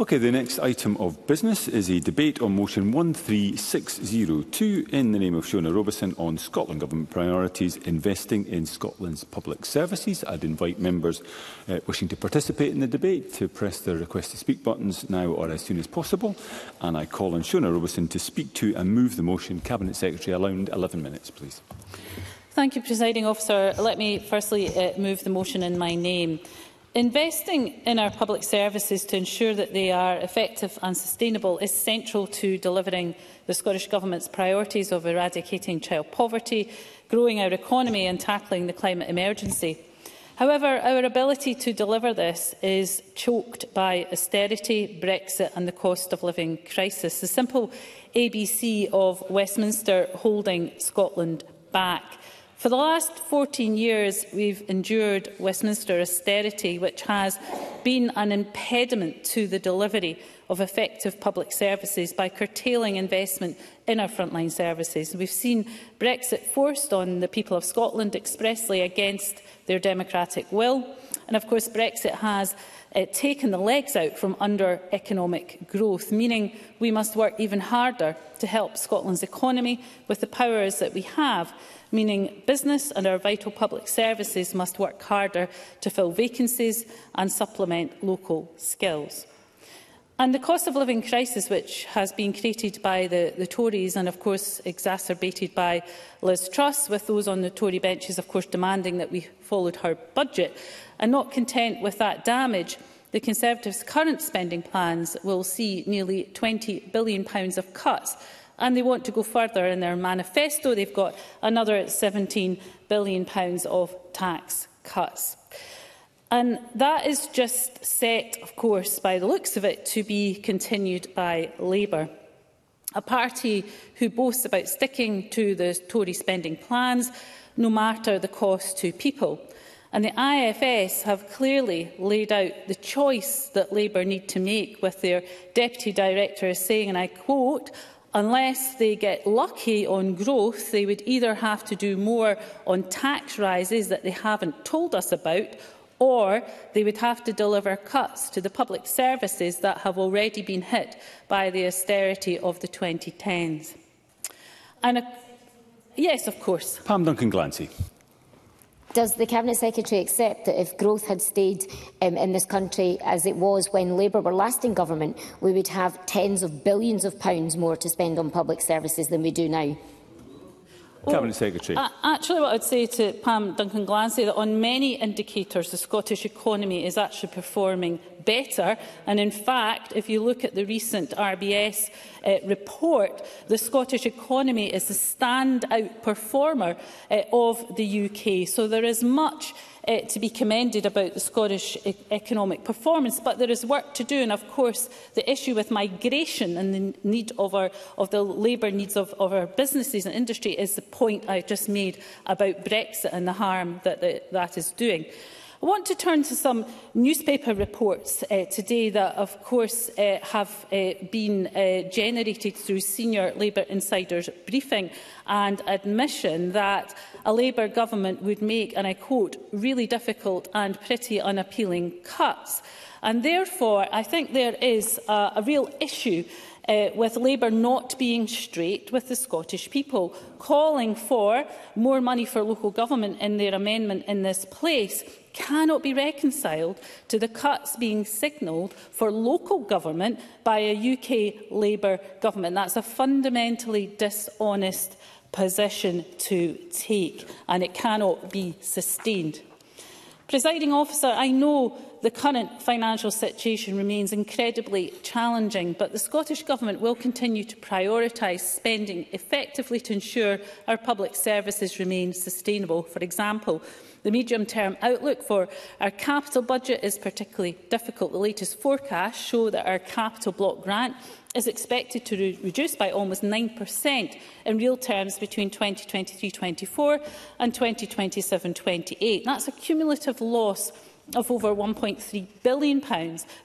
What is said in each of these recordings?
Okay, the next item of business is a debate on motion 13602 in the name of Shona Robeson on Scotland Government priorities investing in Scotland's public services. I'd invite members uh, wishing to participate in the debate to press the request to speak buttons now or as soon as possible. And I call on Shona Robeson to speak to and move the motion. Cabinet Secretary, allowed 11 minutes, please. Thank you, Presiding Officer. Let me firstly uh, move the motion in my name. Investing in our public services to ensure that they are effective and sustainable is central to delivering the Scottish Government's priorities of eradicating child poverty, growing our economy and tackling the climate emergency. However, our ability to deliver this is choked by austerity, Brexit and the cost of living crisis. The simple ABC of Westminster holding Scotland back. For the last 14 years, we've endured Westminster austerity, which has been an impediment to the delivery of effective public services by curtailing investment in our frontline services. We've seen Brexit forced on the people of Scotland expressly against their democratic will. And of course, Brexit has uh, taken the legs out from under economic growth, meaning we must work even harder to help Scotland's economy with the powers that we have, meaning business and our vital public services must work harder to fill vacancies and supplement local skills. And the cost of living crisis, which has been created by the, the Tories and, of course, exacerbated by Liz Truss, with those on the Tory benches, of course, demanding that we followed her budget, And not content with that damage, the Conservatives' current spending plans will see nearly £20 billion of cuts, and they want to go further. In their manifesto, they've got another £17 billion of tax cuts. And that is just set, of course, by the looks of it, to be continued by Labour. A party who boasts about sticking to the Tory spending plans, no matter the cost to people. And the IFS have clearly laid out the choice that Labour need to make with their Deputy Director saying, and I quote, Unless they get lucky on growth, they would either have to do more on tax rises that they haven't told us about, or they would have to deliver cuts to the public services that have already been hit by the austerity of the 2010s. And a, yes, of course. Pam Duncan Glancy. Does the Cabinet Secretary accept that if growth had stayed um, in this country as it was when Labour were last in government, we would have tens of billions of pounds more to spend on public services than we do now? Well, Cabinet Secretary. Uh, actually, what I'd say to Pam Duncan Glancy that on many indicators, the Scottish economy is actually performing better. And in fact, if you look at the recent RBS uh, report, the Scottish economy is the standout performer uh, of the UK. So there is much uh, to be commended about the Scottish e economic performance, but there is work to do. And of course, the issue with migration and the need of, our, of the labour needs of, of our businesses and industry is the point I just made about Brexit and the harm that the, that is doing. I want to turn to some newspaper reports uh, today that, of course, uh, have uh, been uh, generated through senior Labour insiders' briefing and admission that a Labour government would make, and I quote, really difficult and pretty unappealing cuts. And therefore, I think there is a, a real issue uh, with Labour not being straight with the Scottish people, calling for more money for local government in their amendment in this place cannot be reconciled to the cuts being signalled for local government by a UK Labour government. That's a fundamentally dishonest position to take, and it cannot be sustained. Presiding officer, I know the current financial situation remains incredibly challenging, but the Scottish Government will continue to prioritise spending effectively to ensure our public services remain sustainable. For example, The medium-term outlook for our capital budget is particularly difficult. The latest forecasts show that our capital block grant is expected to re reduce by almost 9% in real terms between 2023-24 and 2027-28. That's a cumulative loss of over £1.3 billion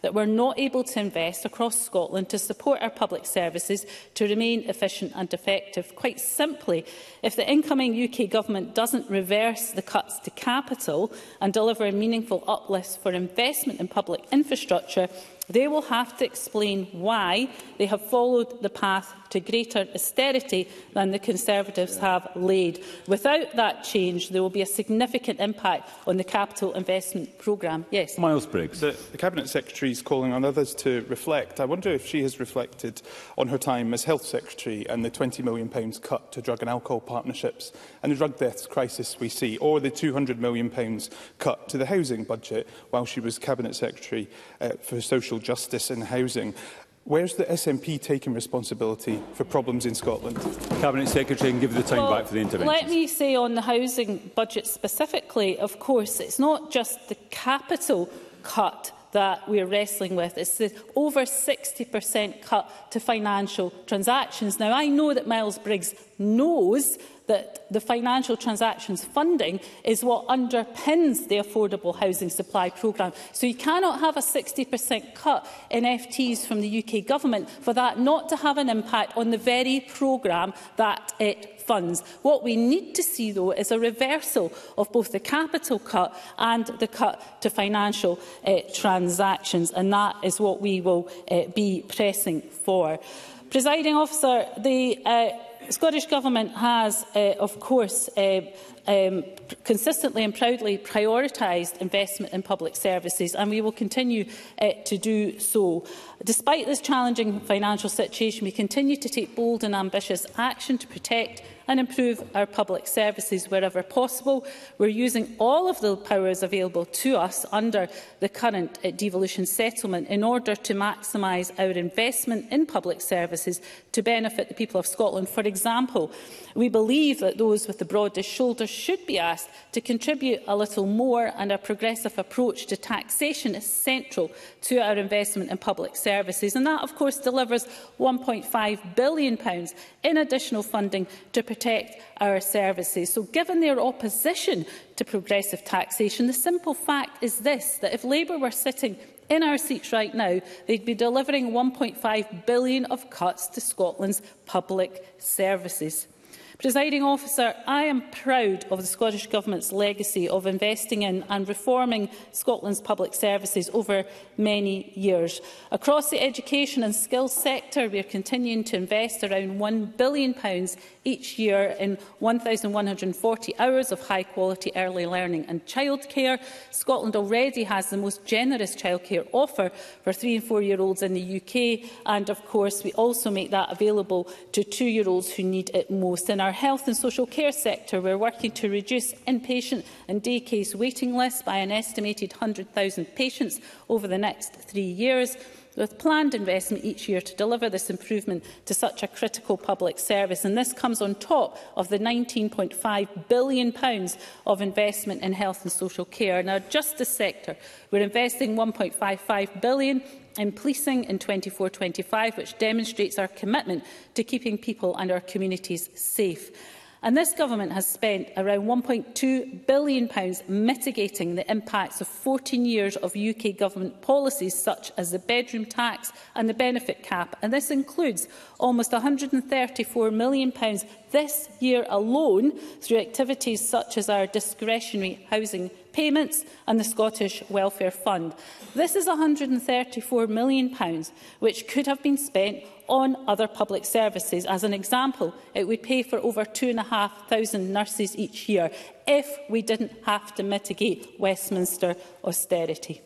that we're not able to invest across Scotland to support our public services to remain efficient and effective. Quite simply, if the incoming UK Government doesn't reverse the cuts to capital and deliver a meaningful uplift for investment in public infrastructure, they will have to explain why they have followed the path to greater austerity than the Conservatives have laid. Without that change, there will be a significant impact on the capital investment programme. Yes. Miles Briggs. The, the Cabinet Secretary is calling on others to reflect. I wonder if she has reflected on her time as Health Secretary and the £20 million cut to drug and alcohol partnerships and the drug deaths crisis we see, or the £200 million cut to the housing budget while she was Cabinet Secretary uh, for Social Justice and Housing. Where's the SNP taking responsibility for problems in Scotland? Cabinet Secretary can give the time well, back for the intervention. Let me say on the housing budget specifically, of course, it's not just the capital cut that we're wrestling with. It's the over 60% cut to financial transactions. Now, I know that Miles Briggs knows that the financial transactions funding is what underpins the affordable housing supply programme. So you cannot have a 60% cut in FTs from the UK government for that not to have an impact on the very programme that it funds. What we need to see, though, is a reversal of both the capital cut and the cut to financial uh, transactions, and that is what we will uh, be pressing for. Presiding officer, the uh, Scottish Government has, uh, of course, uh, um, consistently and proudly prioritised investment in public services, and we will continue uh, to do so. Despite this challenging financial situation, we continue to take bold and ambitious action to protect and improve our public services wherever possible. We're using all of the powers available to us under the current uh, devolution settlement in order to maximise our investment in public services to benefit the people of Scotland. For example, we believe that those with the broadest shoulders should be asked to contribute a little more and a progressive approach to taxation is central to our investment in public services. And that, of course, delivers £1.5 billion in additional funding to protect our services. So given their opposition to progressive taxation, the simple fact is this, that if Labour were sitting in our seats right now, they'd be delivering 1.5 billion of cuts to Scotland's public services. Presiding officer, I am proud of the Scottish Government's legacy of investing in and reforming Scotland's public services over many years. Across the education and skills sector, we are continuing to invest around £1 billion each year in 1,140 hours of high-quality early learning and childcare. Scotland already has the most generous childcare offer for three- and four-year-olds in the UK, and of course we also make that available to two-year-olds who need it most. In our health and social care sector, we're working to reduce inpatient and day case waiting lists by an estimated 100,000 patients over the next three years with planned investment each year to deliver this improvement to such a critical public service. And this comes on top of the £19.5 billion of investment in health and social care. Now, just the sector, we're investing £1.55 billion in policing in 24-25, which demonstrates our commitment to keeping people and our communities safe. And this government has spent around £1.2 billion mitigating the impacts of 14 years of UK government policies such as the bedroom tax and the benefit cap. And this includes almost £134 million this year alone through activities such as our discretionary housing payments and the Scottish Welfare Fund. This is £134 million, which could have been spent on other public services. As an example, it would pay for over 2,500 nurses each year if we didn't have to mitigate Westminster austerity.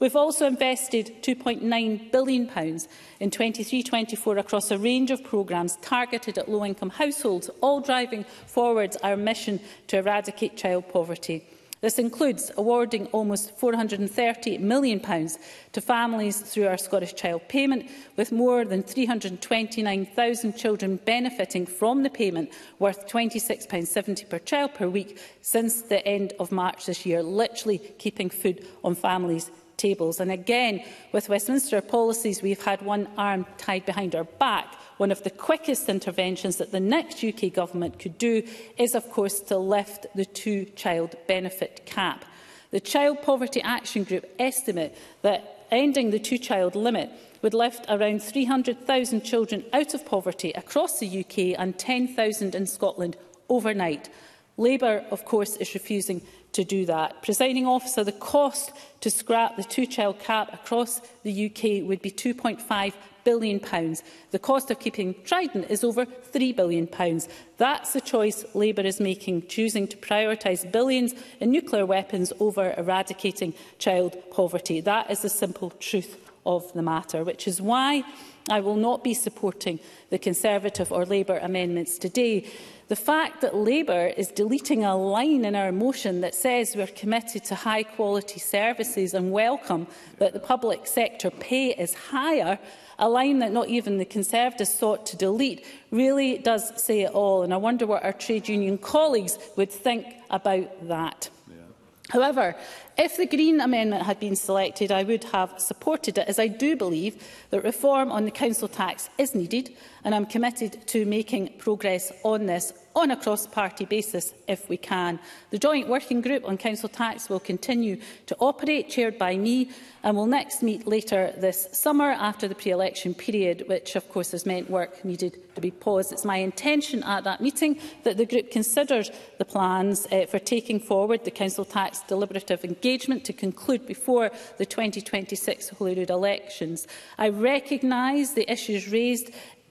We've also invested £2.9 billion in 2324 across a range of programmes targeted at low-income households, all driving forwards our mission to eradicate child poverty. This includes awarding almost £430 million to families through our Scottish Child Payment, with more than 329,000 children benefiting from the payment, worth £26.70 per child per week since the end of March this year, literally keeping food on families' tables. And again, with Westminster policies, we've had one arm tied behind our back one of the quickest interventions that the next UK government could do is, of course, to lift the two-child benefit cap. The Child Poverty Action Group estimate that ending the two-child limit would lift around 300,000 children out of poverty across the UK and 10,000 in Scotland overnight. Labour, of course, is refusing to do that. Presiding officer, the cost to scrap the two-child cap across the UK would be £2.5 billion. pounds. The cost of keeping Trident is over £3 billion. pounds. That's the choice Labour is making, choosing to prioritise billions in nuclear weapons over eradicating child poverty. That is the simple truth of the matter, which is why I will not be supporting the Conservative or Labour amendments today. The fact that Labour is deleting a line in our motion that says we are committed to high quality services and welcome that the public sector pay is higher A line that not even the Conservatives sought to delete really does say it all, and I wonder what our trade union colleagues would think about that. However, If the Green Amendment had been selected, I would have supported it, as I do believe that reform on the council tax is needed, and I'm committed to making progress on this on a cross-party basis if we can. The Joint Working Group on Council Tax will continue to operate, chaired by me, and will next meet later this summer after the pre-election period, which of course has meant work needed to be paused. It's my intention at that meeting that the group considers the plans uh, for taking forward the Council Tax deliberative engagement engagement to conclude before the 2026 Holyrood elections. I recognise the issues raised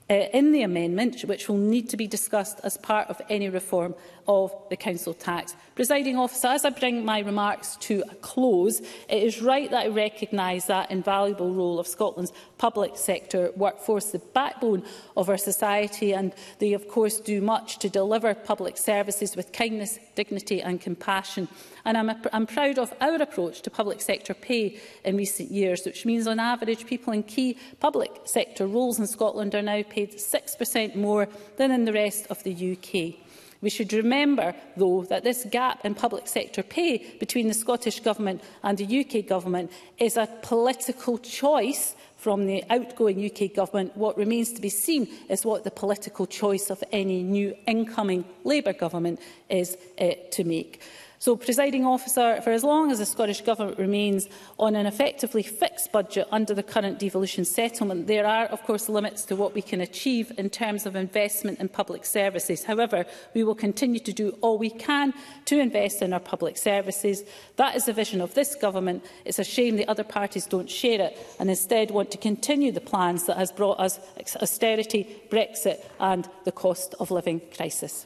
uh, in the amendment, which will need to be discussed as part of any reform of the council tax. Presiding officer, as I bring my remarks to a close, it is right that I recognise that invaluable role of Scotland's public sector workforce, the backbone of our society, and they, of course, do much to deliver public services with kindness, dignity and compassion. And I'm, a, I'm proud of our approach to public sector pay in recent years, which means on average people in key public sector roles in Scotland are now paid 6% more than in the rest of the UK. We should remember, though, that this gap in public sector pay between the Scottish Government and the UK Government is a political choice from the outgoing UK government, what remains to be seen is what the political choice of any new incoming Labour government is uh, to make. So, presiding officer, for as long as the Scottish Government remains on an effectively fixed budget under the current devolution settlement, there are, of course, limits to what we can achieve in terms of investment in public services. However, we will continue to do all we can to invest in our public services. That is the vision of this Government. It's a shame the other parties don't share it and instead want to continue the plans that has brought us austerity, Brexit and the cost of living crisis.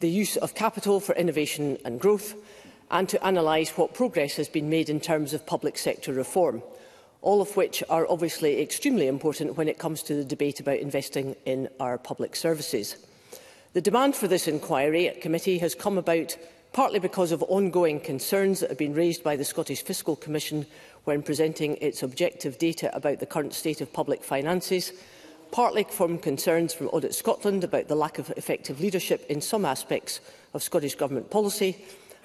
the use of capital for innovation and growth, and to analyse what progress has been made in terms of public sector reform all of which are obviously extremely important when it comes to the debate about investing in our public services. The demand for this inquiry at committee has come about partly because of ongoing concerns that have been raised by the Scottish Fiscal Commission when presenting its objective data about the current state of public finances, partly from concerns from Audit Scotland about the lack of effective leadership in some aspects of Scottish Government policy,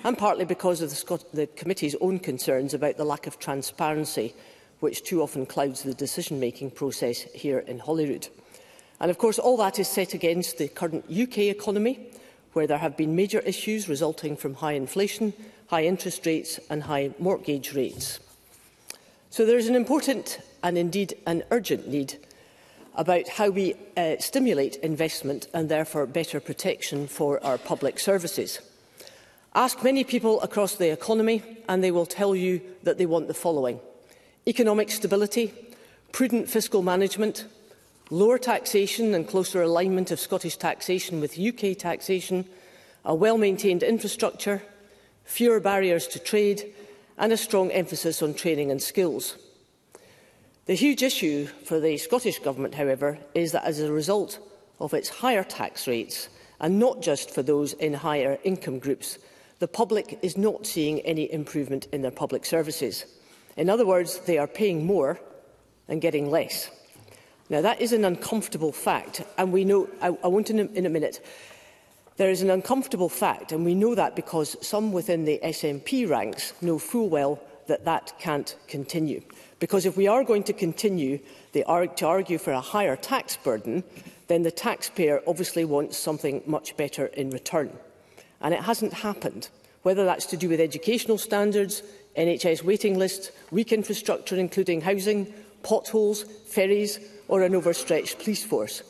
and partly because of the, Scot the Committee's own concerns about the lack of transparency which too often clouds the decision-making process here in Holyrood. And of course, all that is set against the current UK economy, where there have been major issues resulting from high inflation, high interest rates and high mortgage rates. So there is an important and indeed an urgent need about how we uh, stimulate investment and therefore better protection for our public services. Ask many people across the economy and they will tell you that they want the following – economic stability, prudent fiscal management, lower taxation and closer alignment of Scottish taxation with UK taxation, a well-maintained infrastructure, fewer barriers to trade and a strong emphasis on training and skills. The huge issue for the Scottish Government, however, is that as a result of its higher tax rates, and not just for those in higher income groups, the public is not seeing any improvement in their public services. In other words, they are paying more and getting less. Now, that is an uncomfortable fact, and we know, I, I want in a, in a minute, there is an uncomfortable fact, and we know that because some within the SNP ranks know full well that that can't continue. Because if we are going to continue the, to argue for a higher tax burden, then the taxpayer obviously wants something much better in return. And it hasn't happened, whether that's to do with educational standards, NHS waiting lists, weak infrastructure including housing, potholes, ferries or an overstretched police force.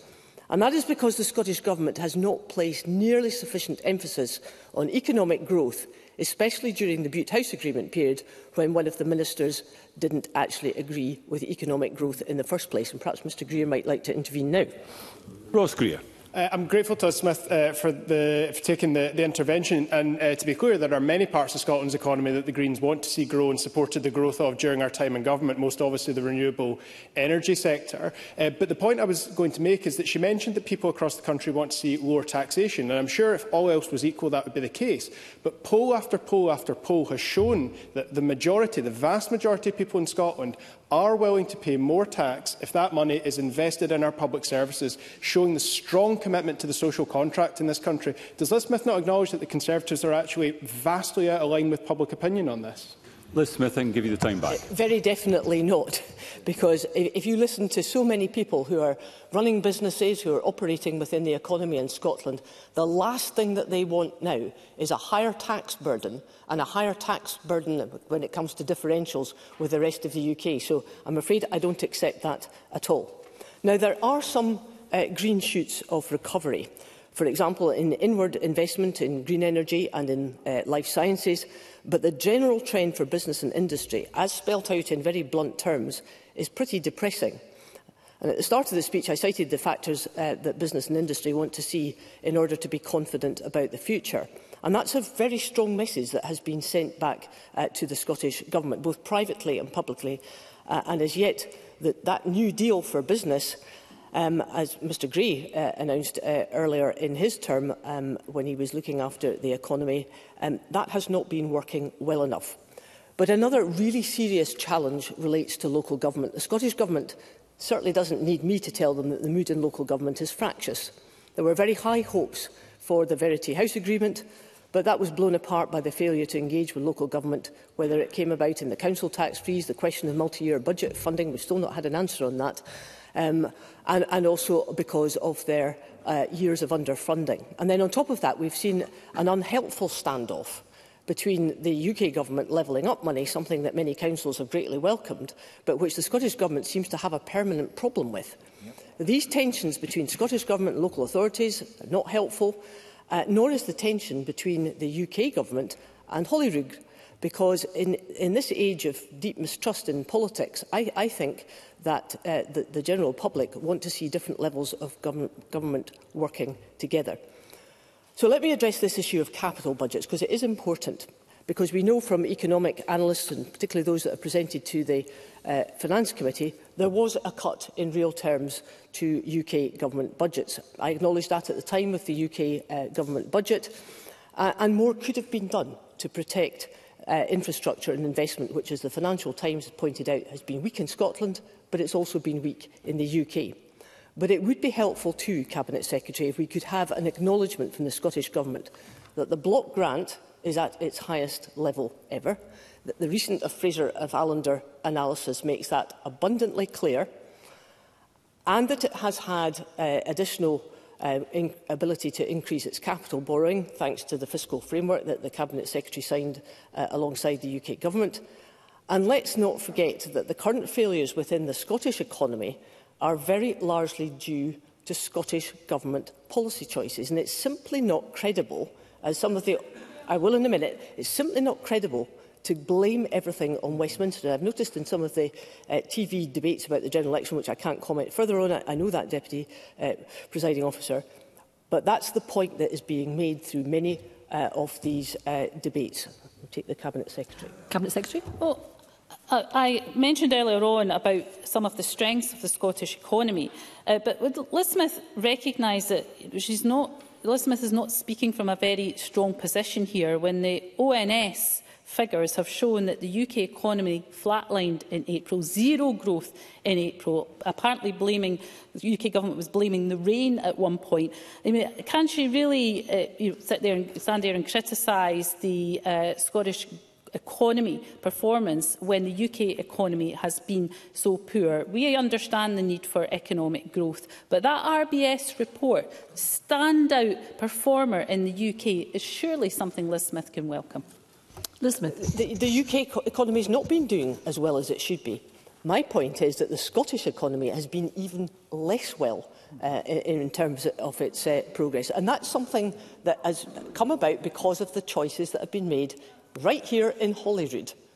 And that is because the Scottish Government has not placed nearly sufficient emphasis on economic growth, especially during the Butte House Agreement period, when one of the ministers didn't actually agree with economic growth in the first place. And perhaps Mr Greer might like to intervene now. Ross Greer. Uh, I'm grateful to Smith uh, for, the, for taking the, the intervention and uh, to be clear there are many parts of Scotland's economy that the Greens want to see grow and supported the growth of during our time in government, most obviously the renewable energy sector. Uh, but the point I was going to make is that she mentioned that people across the country want to see lower taxation and I'm sure if all else was equal that would be the case. But poll after poll after poll has shown that the majority, the vast majority of people in Scotland are willing to pay more tax if that money is invested in our public services, showing the strong commitment to the social contract in this country. Does Liz Smith not acknowledge that the Conservatives are actually vastly out of line with public opinion on this? Liz Smith, I can give you the time back. Eh, very definitely not, because if you listen to so many people who are running businesses, who are operating within the economy in Scotland, the last thing that they want now is a higher tax burden, and a higher tax burden when it comes to differentials with the rest of the UK. So I'm afraid I don't accept that at all. Now, there are some uh, green shoots of recovery for example, in inward investment in green energy and in uh, life sciences, but the general trend for business and industry, as spelt out in very blunt terms, is pretty depressing. And at the start of the speech, I cited the factors uh, that business and industry want to see in order to be confident about the future. And that's a very strong message that has been sent back uh, to the Scottish Government, both privately and publicly. Uh, and as yet, that, that new deal for business Um, as Mr Gree uh, announced uh, earlier in his term um, when he was looking after the economy, um, that has not been working well enough. But another really serious challenge relates to local government. The Scottish Government certainly doesn't need me to tell them that the mood in local government is fractious. There were very high hopes for the Verity House Agreement, but that was blown apart by the failure to engage with local government, whether it came about in the council tax freeze, the question of multi-year budget funding, we've still not had an answer on that, um, and, and also because of their uh, years of underfunding. And then on top of that, we've seen an unhelpful standoff between the UK government levelling up money, something that many councils have greatly welcomed, but which the Scottish government seems to have a permanent problem with. Yep. These tensions between Scottish government and local authorities are not helpful, uh, nor is the tension between the UK government and Holyrood because in, in this age of deep mistrust in politics, I, I think that uh, the, the general public want to see different levels of government, government working together. So let me address this issue of capital budgets, because it is important, because we know from economic analysts, and particularly those that are presented to the uh, Finance Committee, there was a cut in real terms to UK government budgets. I acknowledged that at the time with the UK uh, government budget, uh, and more could have been done to protect uh, infrastructure and investment, which, as the Financial Times has pointed out, has been weak in Scotland, but it's also been weak in the UK. But it would be helpful too, Cabinet Secretary, if we could have an acknowledgement from the Scottish Government that the block grant is at its highest level ever. That the recent Fraser of Allender analysis makes that abundantly clear and that it has had uh, additional um, in ability to increase its capital borrowing, thanks to the fiscal framework that the Cabinet Secretary signed uh, alongside the UK Government. And let's not forget that the current failures within the Scottish economy are very largely due to Scottish Government policy choices. And it's simply not credible, as some of the... I will in a minute. It's simply not credible to blame everything on Westminster. I've noticed in some of the uh, TV debates about the general election, which I can't comment further on, I, I know that, Deputy uh, Presiding Officer, but that's the point that is being made through many uh, of these uh, debates. I'll take the Cabinet Secretary. Cabinet Secretary? Well, I mentioned earlier on about some of the strengths of the Scottish economy, uh, but Liz Smith recognise that she's not, Liz Smith is not speaking from a very strong position here when the ONS figures have shown that the UK economy flatlined in April, zero growth in April, apparently blaming, the UK government was blaming the rain at one point. I mean, can she really uh, you know, sit there and stand there and criticise the uh, Scottish economy performance when the UK economy has been so poor. We understand the need for economic growth, but that RBS report, standout performer in the UK, is surely something Liz Smith can welcome. Liz Smith. The, the UK economy has not been doing as well as it should be. My point is that the Scottish economy has been even less well uh, in, in terms of its uh, progress. And that's something that has come about because of the choices that have been made right here in Holyrood.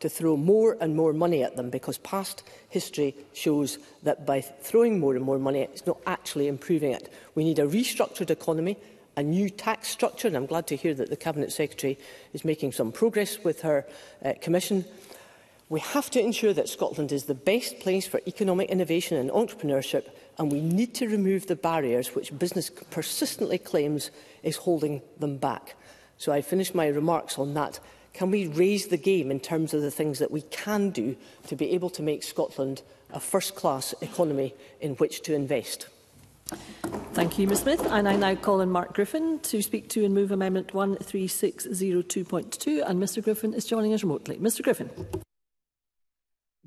to throw more and more money at them because past history shows that by throwing more and more money, it's not actually improving it. We need a restructured economy a new tax structure, and I'm glad to hear that the Cabinet Secretary is making some progress with her uh, Commission. We have to ensure that Scotland is the best place for economic innovation and entrepreneurship, and we need to remove the barriers which business persistently claims is holding them back. So I finish my remarks on that. Can we raise the game in terms of the things that we can do to be able to make Scotland a first-class economy in which to invest? Thank you, Ms Smith. And I now call on Mark Griffin to speak to and move Amendment 13602.2. And Mr Griffin is joining us remotely. Mr Griffin.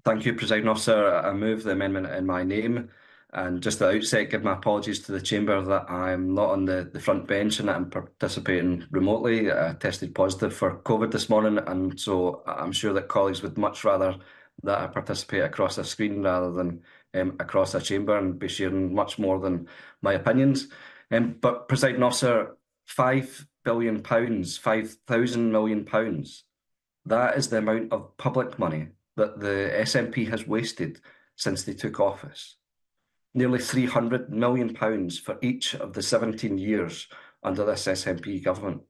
Thank you, President Officer. I move the amendment in my name. And just at the outset, give my apologies to the Chamber that I'm not on the, the front bench and that I'm participating remotely. I tested positive for COVID this morning, and so I'm sure that colleagues would much rather that I participate across a screen rather than um, across the chamber and be sharing much more than my opinions. Um, but, presiding officer, five billion pounds, five thousand million pounds. That is the amount of public money that the SNP has wasted since they took office. Nearly three hundred million pounds for each of the seventeen years under this SNP government.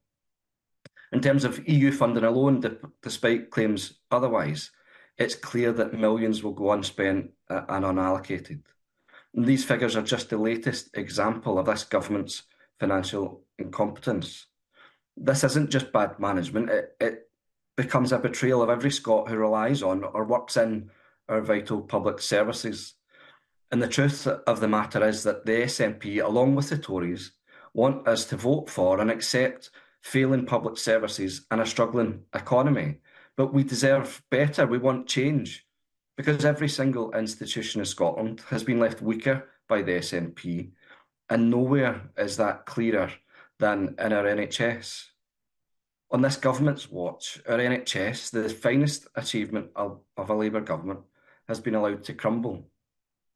In terms of EU funding alone, despite claims otherwise, it's clear that millions will go unspent uh, and unallocated. And these figures are just the latest example of this government's financial incompetence. This isn't just bad management, it, it becomes a betrayal of every Scot who relies on or works in our vital public services. And the truth of the matter is that the SNP, along with the Tories, want us to vote for and accept failing public services and a struggling economy but we deserve better. We want change because every single institution in Scotland has been left weaker by the SNP, and nowhere is that clearer than in our NHS. On this government's watch, our NHS, the finest achievement of, of a Labour government, has been allowed to crumble.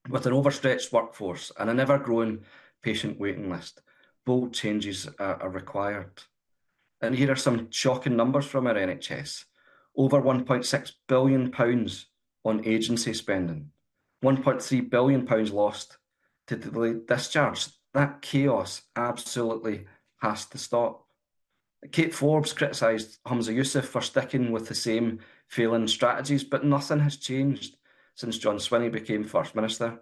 With an overstretched workforce and an ever growing patient waiting list, bold changes are, are required. And here are some shocking numbers from our NHS over 1.6 billion pounds on agency spending, 1.3 billion pounds lost to the discharge. That chaos absolutely has to stop. Kate Forbes criticised Hamza Youssef for sticking with the same failing strategies, but nothing has changed since John Swinney became First Minister.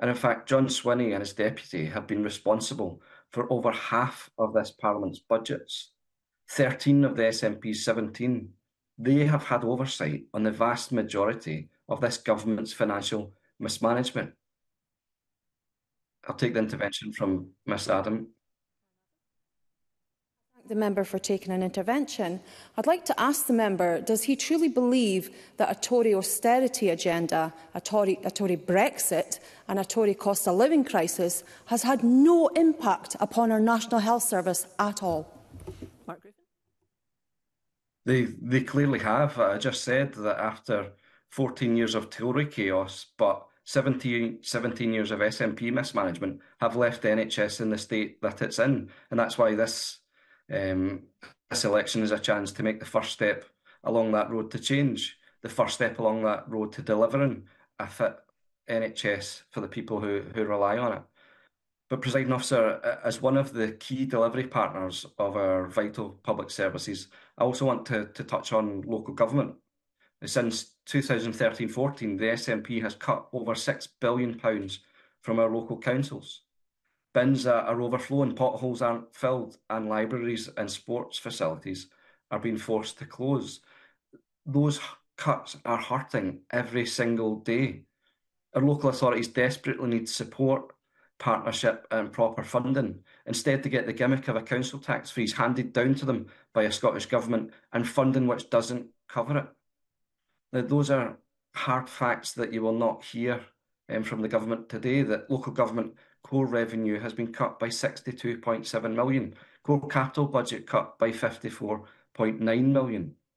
And in fact, John Swinney and his deputy have been responsible for over half of this Parliament's budgets, 13 of the SNP's 17. They have had oversight on the vast majority of this government's financial mismanagement. I'll take the intervention from Ms Adam the member for taking an intervention. I'd like to ask the member, does he truly believe that a Tory austerity agenda, a Tory, a Tory Brexit and a Tory cost of living crisis has had no impact upon our National Health Service at all? Mark Griffin they they clearly have. I just said that after 14 years of Tory chaos, but 17, 17 years of SNP mismanagement have left the NHS in the state that it's in, and that's why this um, this election is a chance to make the first step along that road to change, the first step along that road to delivering a fit NHS for the people who, who rely on it. But, presiding officer, as one of the key delivery partners of our vital public services, I also want to, to touch on local government. Since 2013-14, the SNP has cut over £6 billion from our local councils. Bins are, are overflowing, potholes aren't filled, and libraries and sports facilities are being forced to close. Those cuts are hurting every single day. Our local authorities desperately need support partnership and proper funding, instead to get the gimmick of a council tax freeze handed down to them by a Scottish Government and funding which doesn't cover it. Now, those are hard facts that you will not hear um, from the government today, that local government core revenue has been cut by 62.7 million, core capital budget cut by 54.9 million.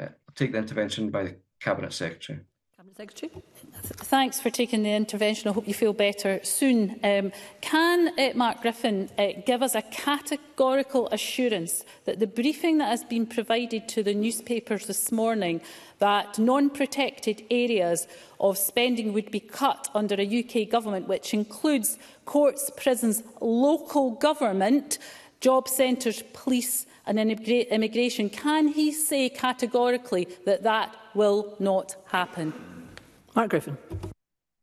I'll take the intervention by the Cabinet Secretary. Cabinet Secretary. Thanks for taking the intervention. I hope you feel better soon. Um, can uh, Mark Griffin uh, give us a categorical assurance that the briefing that has been provided to the newspapers this morning that non-protected areas of spending would be cut under a UK government, which includes courts, prisons, local government, job centres, police and immigration. Can he say categorically that that will not happen? Mark Griffin.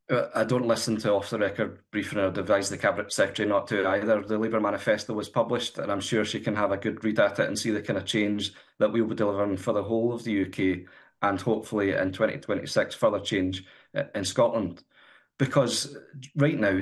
Uh, I don't listen to off the record briefing or advise the Cabinet Secretary not to either. The Labour manifesto was published, and I'm sure she can have a good read at it and see the kind of change that we will be delivering for the whole of the UK and hopefully in 2026 further change uh, in Scotland. Because right now,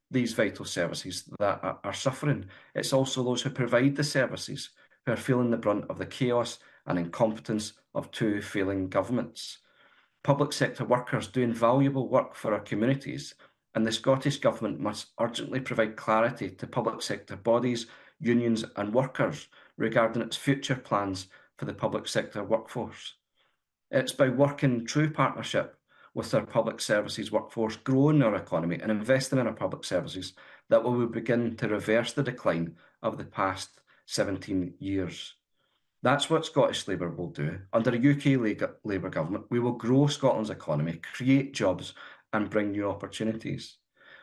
these vital services that are suffering, it's also those who provide the services who are feeling the brunt of the chaos and incompetence of two failing governments. Public sector workers do invaluable work for our communities, and the Scottish Government must urgently provide clarity to public sector bodies unions and workers regarding its future plans for the public sector workforce. It's by working in true partnership with our public services workforce, growing our economy and investing in our public services that we will begin to reverse the decline of the past 17 years. That's what Scottish Labour will do. Under a UK Labour government, we will grow Scotland's economy, create jobs, and bring new opportunities.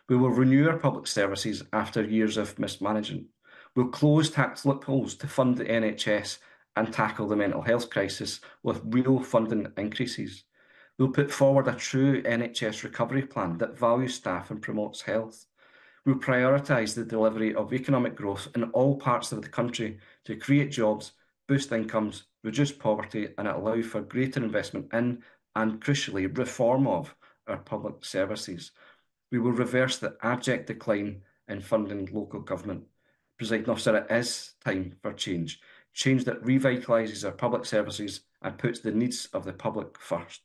We will renew our public services after years of mismanagement we will close tax loopholes to fund the NHS and tackle the mental health crisis with real funding increases. We'll put forward a true NHS recovery plan that values staff and promotes health. We'll prioritise the delivery of economic growth in all parts of the country to create jobs, boost incomes, reduce poverty, and allow for greater investment in and, crucially, reform of our public services. We will reverse the abject decline in funding local government. Presiding Officer, it is time for change. Change that revitalises our public services and puts the needs of the public first.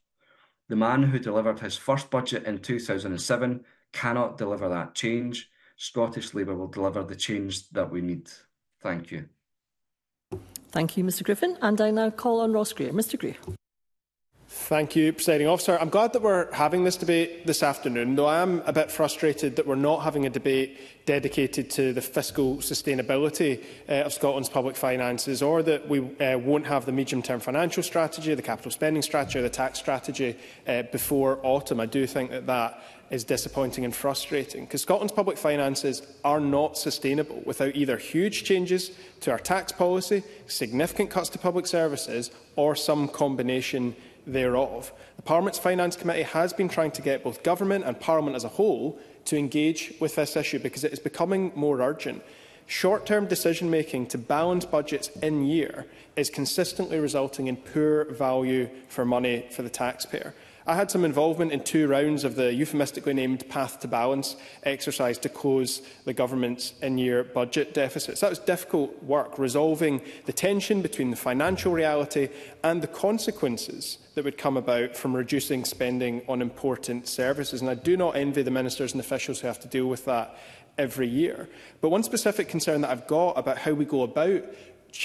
The man who delivered his first budget in 2007 cannot deliver that change. Scottish Labour will deliver the change that we need. Thank you. Thank you, Mr Griffin. And I now call on Ross Greer. Mr Greer. Thank you, Presiding Officer. I'm glad that we're having this debate this afternoon, though I am a bit frustrated that we're not having a debate dedicated to the fiscal sustainability uh, of Scotland's public finances, or that we uh, won't have the medium-term financial strategy, the capital spending strategy or the tax strategy uh, before autumn. I do think that that is disappointing and frustrating because Scotland's public finances are not sustainable without either huge changes to our tax policy, significant cuts to public services or some combination thereof. The Parliament's Finance Committee has been trying to get both Government and Parliament as a whole to engage with this issue because it is becoming more urgent. Short-term decision-making to balance budgets in year is consistently resulting in poor value for money for the taxpayer. I had some involvement in two rounds of the euphemistically named Path to Balance exercise to close the government's in-year budget deficits. That was difficult work, resolving the tension between the financial reality and the consequences that would come about from reducing spending on important services. And I do not envy the ministers and officials who have to deal with that every year. But one specific concern that I've got about how we go about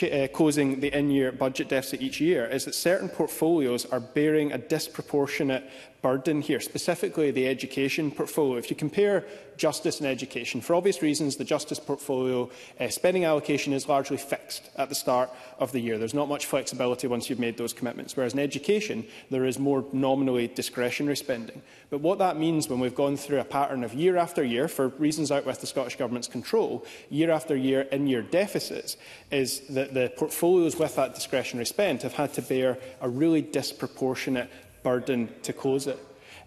uh, causing the in-year budget deficit each year is that certain portfolios are bearing a disproportionate burden here, specifically the education portfolio. If you compare justice and education, for obvious reasons, the justice portfolio uh, spending allocation is largely fixed at the start of the year. There's not much flexibility once you've made those commitments, whereas in education, there is more nominally discretionary spending. But what that means when we've gone through a pattern of year after year, for reasons out with the Scottish Government's control, year after year in-year deficits, is that the portfolios with that discretionary spend have had to bear a really disproportionate burden to close it.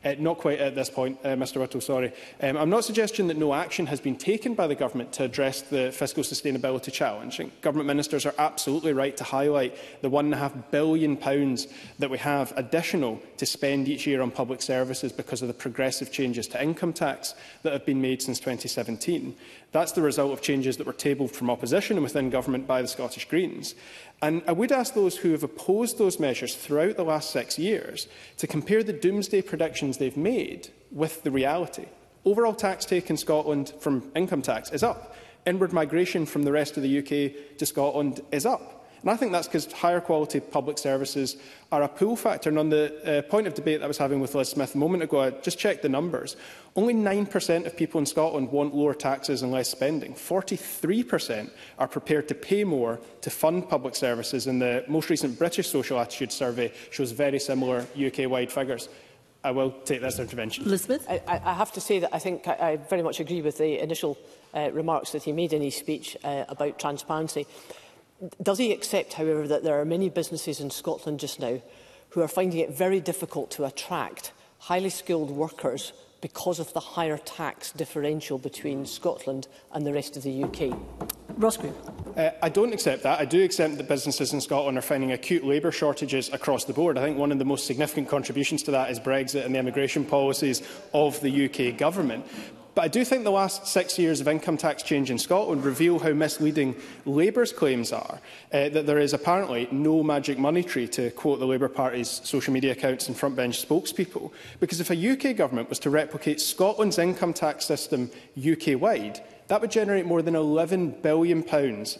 Uh, not quite at this point, uh, Mr Whittle, sorry. Um, I'm not suggesting that no action has been taken by the government to address the fiscal sustainability challenge. Government ministers are absolutely right to highlight the £1.5 billion pounds that we have additional to spend each year on public services because of the progressive changes to income tax that have been made since 2017. That's the result of changes that were tabled from opposition and within government by the Scottish Greens. And I would ask those who have opposed those measures throughout the last six years to compare the doomsday predictions they've made with the reality. Overall tax take in Scotland from income tax is up. Inward migration from the rest of the UK to Scotland is up. And I think that's because higher quality public services are a pull factor. And on the uh, point of debate that I was having with Liz Smith a moment ago, I just checked the numbers. Only 9% of people in Scotland want lower taxes and less spending. 43% are prepared to pay more to fund public services. And the most recent British Social Attitude Survey shows very similar UK-wide figures. I will take that as an intervention. Elizabeth? I, I have to say that I think I, I very much agree with the initial uh, remarks that he made in his speech uh, about transparency. Does he accept, however, that there are many businesses in Scotland just now who are finding it very difficult to attract highly skilled workers because of the higher tax differential between Scotland and the rest of the UK? Ross Green. Uh, I don't accept that. I do accept that businesses in Scotland are finding acute labour shortages across the board. I think one of the most significant contributions to that is Brexit and the immigration policies of the UK government. But I do think the last six years of income tax change in Scotland reveal how misleading Labour's claims are, uh, that there is apparently no magic money tree, to quote the Labour Party's social media accounts and frontbench spokespeople. Because if a UK government was to replicate Scotland's income tax system UK-wide, that would generate more than £11 billion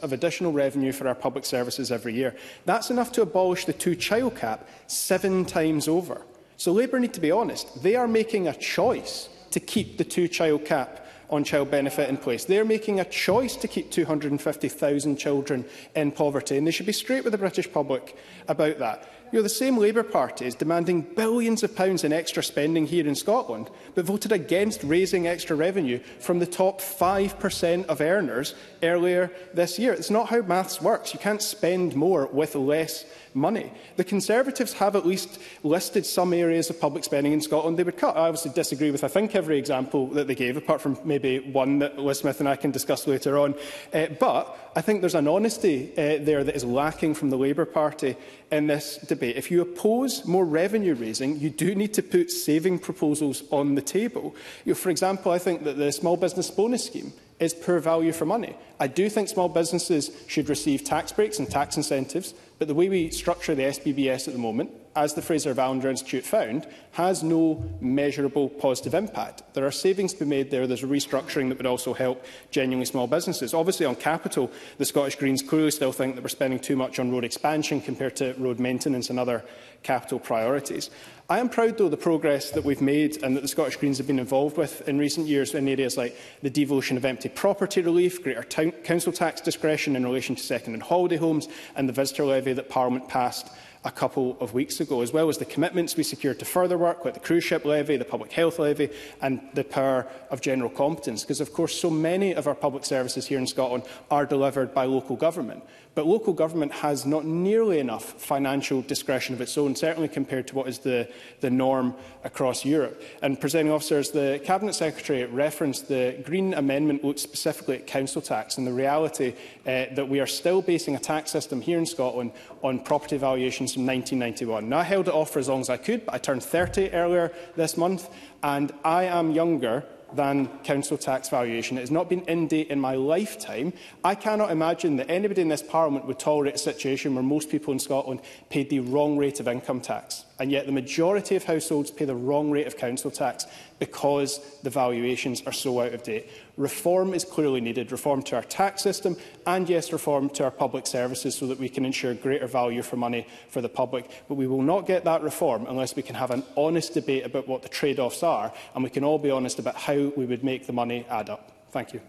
of additional revenue for our public services every year. That's enough to abolish the two-child cap seven times over. So Labour need to be honest. They are making a choice to keep the two-child cap on child benefit in place. They're making a choice to keep 250,000 children in poverty, and they should be straight with the British public about that. You know, the same Labour Party is demanding billions of pounds in extra spending here in Scotland, but voted against raising extra revenue from the top 5% of earners earlier this year. It's not how maths works. You can't spend more with less money. The Conservatives have at least listed some areas of public spending in Scotland they would cut. I obviously disagree with, I think, every example that they gave, apart from maybe one that Liz Smith and I can discuss later on. Uh, but I think there's an honesty uh, there that is lacking from the Labour Party in this debate. If you oppose more revenue raising, you do need to put saving proposals on the table. You know, for example, I think that the small business bonus scheme is poor value for money. I do think small businesses should receive tax breaks and tax incentives, but the way we structure the SBBS at the moment as the Fraser Valinder Institute found, has no measurable positive impact. There are savings to be made there. There's a restructuring that would also help genuinely small businesses. Obviously, on capital, the Scottish Greens clearly still think that we're spending too much on road expansion compared to road maintenance and other capital priorities. I am proud, though, of the progress that we've made and that the Scottish Greens have been involved with in recent years in areas like the devolution of empty property relief, greater town council tax discretion in relation to second and holiday homes, and the visitor levy that Parliament passed a couple of weeks ago, as well as the commitments we secured to further work with the cruise ship levy, the public health levy and the power of general competence. Because, of course, so many of our public services here in Scotland are delivered by local government. But local government has not nearly enough financial discretion of its own, certainly compared to what is the, the norm across Europe. And, presenting officers, the Cabinet Secretary referenced the Green Amendment looked specifically at council tax and the reality Uh, that we are still basing a tax system here in Scotland on property valuations from 1991. Now, I held it off for as long as I could, but I turned 30 earlier this month, and I am younger than council tax valuation. It has not been in date in my lifetime. I cannot imagine that anybody in this parliament would tolerate a situation where most people in Scotland paid the wrong rate of income tax. And yet the majority of households pay the wrong rate of council tax because the valuations are so out of date. Reform is clearly needed, reform to our tax system and, yes, reform to our public services so that we can ensure greater value for money for the public. But we will not get that reform unless we can have an honest debate about what the trade-offs are and we can all be honest about how we would make the money add up. Thank you.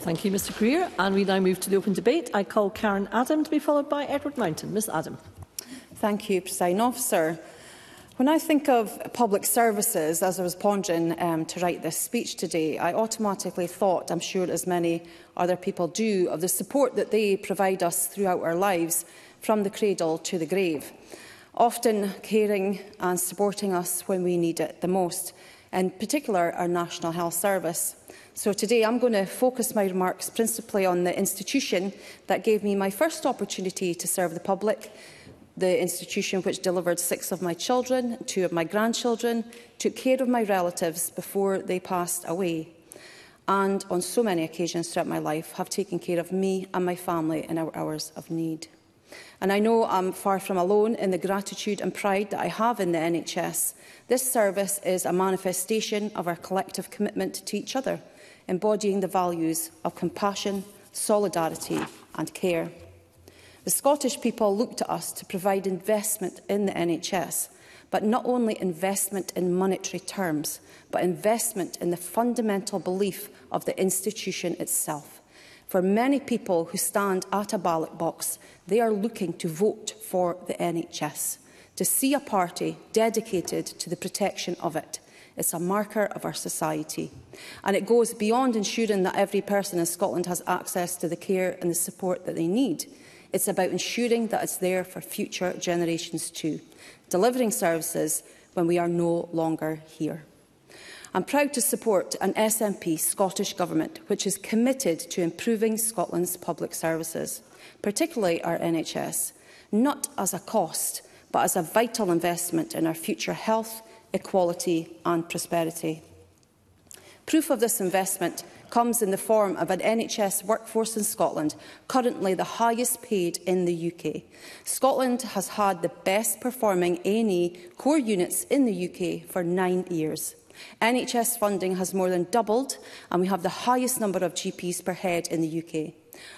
Thank you, Mr Greer. And we now move to the open debate. I call Karen Adam to be followed by Edward Mountain. Ms Adam. Thank you, President Officer. When I think of public services, as I was pondering um, to write this speech today, I automatically thought, I'm sure as many other people do, of the support that they provide us throughout our lives, from the cradle to the grave, often caring and supporting us when we need it the most, in particular our National Health Service. So today I'm going to focus my remarks principally on the institution that gave me my first opportunity to serve the public the institution which delivered six of my children, two of my grandchildren, took care of my relatives before they passed away, and on so many occasions throughout my life have taken care of me and my family in our hours of need. And I know I'm far from alone in the gratitude and pride that I have in the NHS. This service is a manifestation of our collective commitment to each other, embodying the values of compassion, solidarity and care. The Scottish people look to us to provide investment in the NHS, but not only investment in monetary terms, but investment in the fundamental belief of the institution itself. For many people who stand at a ballot box, they are looking to vote for the NHS, to see a party dedicated to the protection of it. It's a marker of our society. And it goes beyond ensuring that every person in Scotland has access to the care and the support that they need. It's about ensuring that it's there for future generations too, delivering services when we are no longer here. I'm proud to support an SNP Scottish Government which is committed to improving Scotland's public services, particularly our NHS, not as a cost, but as a vital investment in our future health, equality and prosperity. Proof of this investment comes in the form of an NHS workforce in Scotland, currently the highest paid in the UK. Scotland has had the best performing A&E core units in the UK for nine years. NHS funding has more than doubled and we have the highest number of GPs per head in the UK.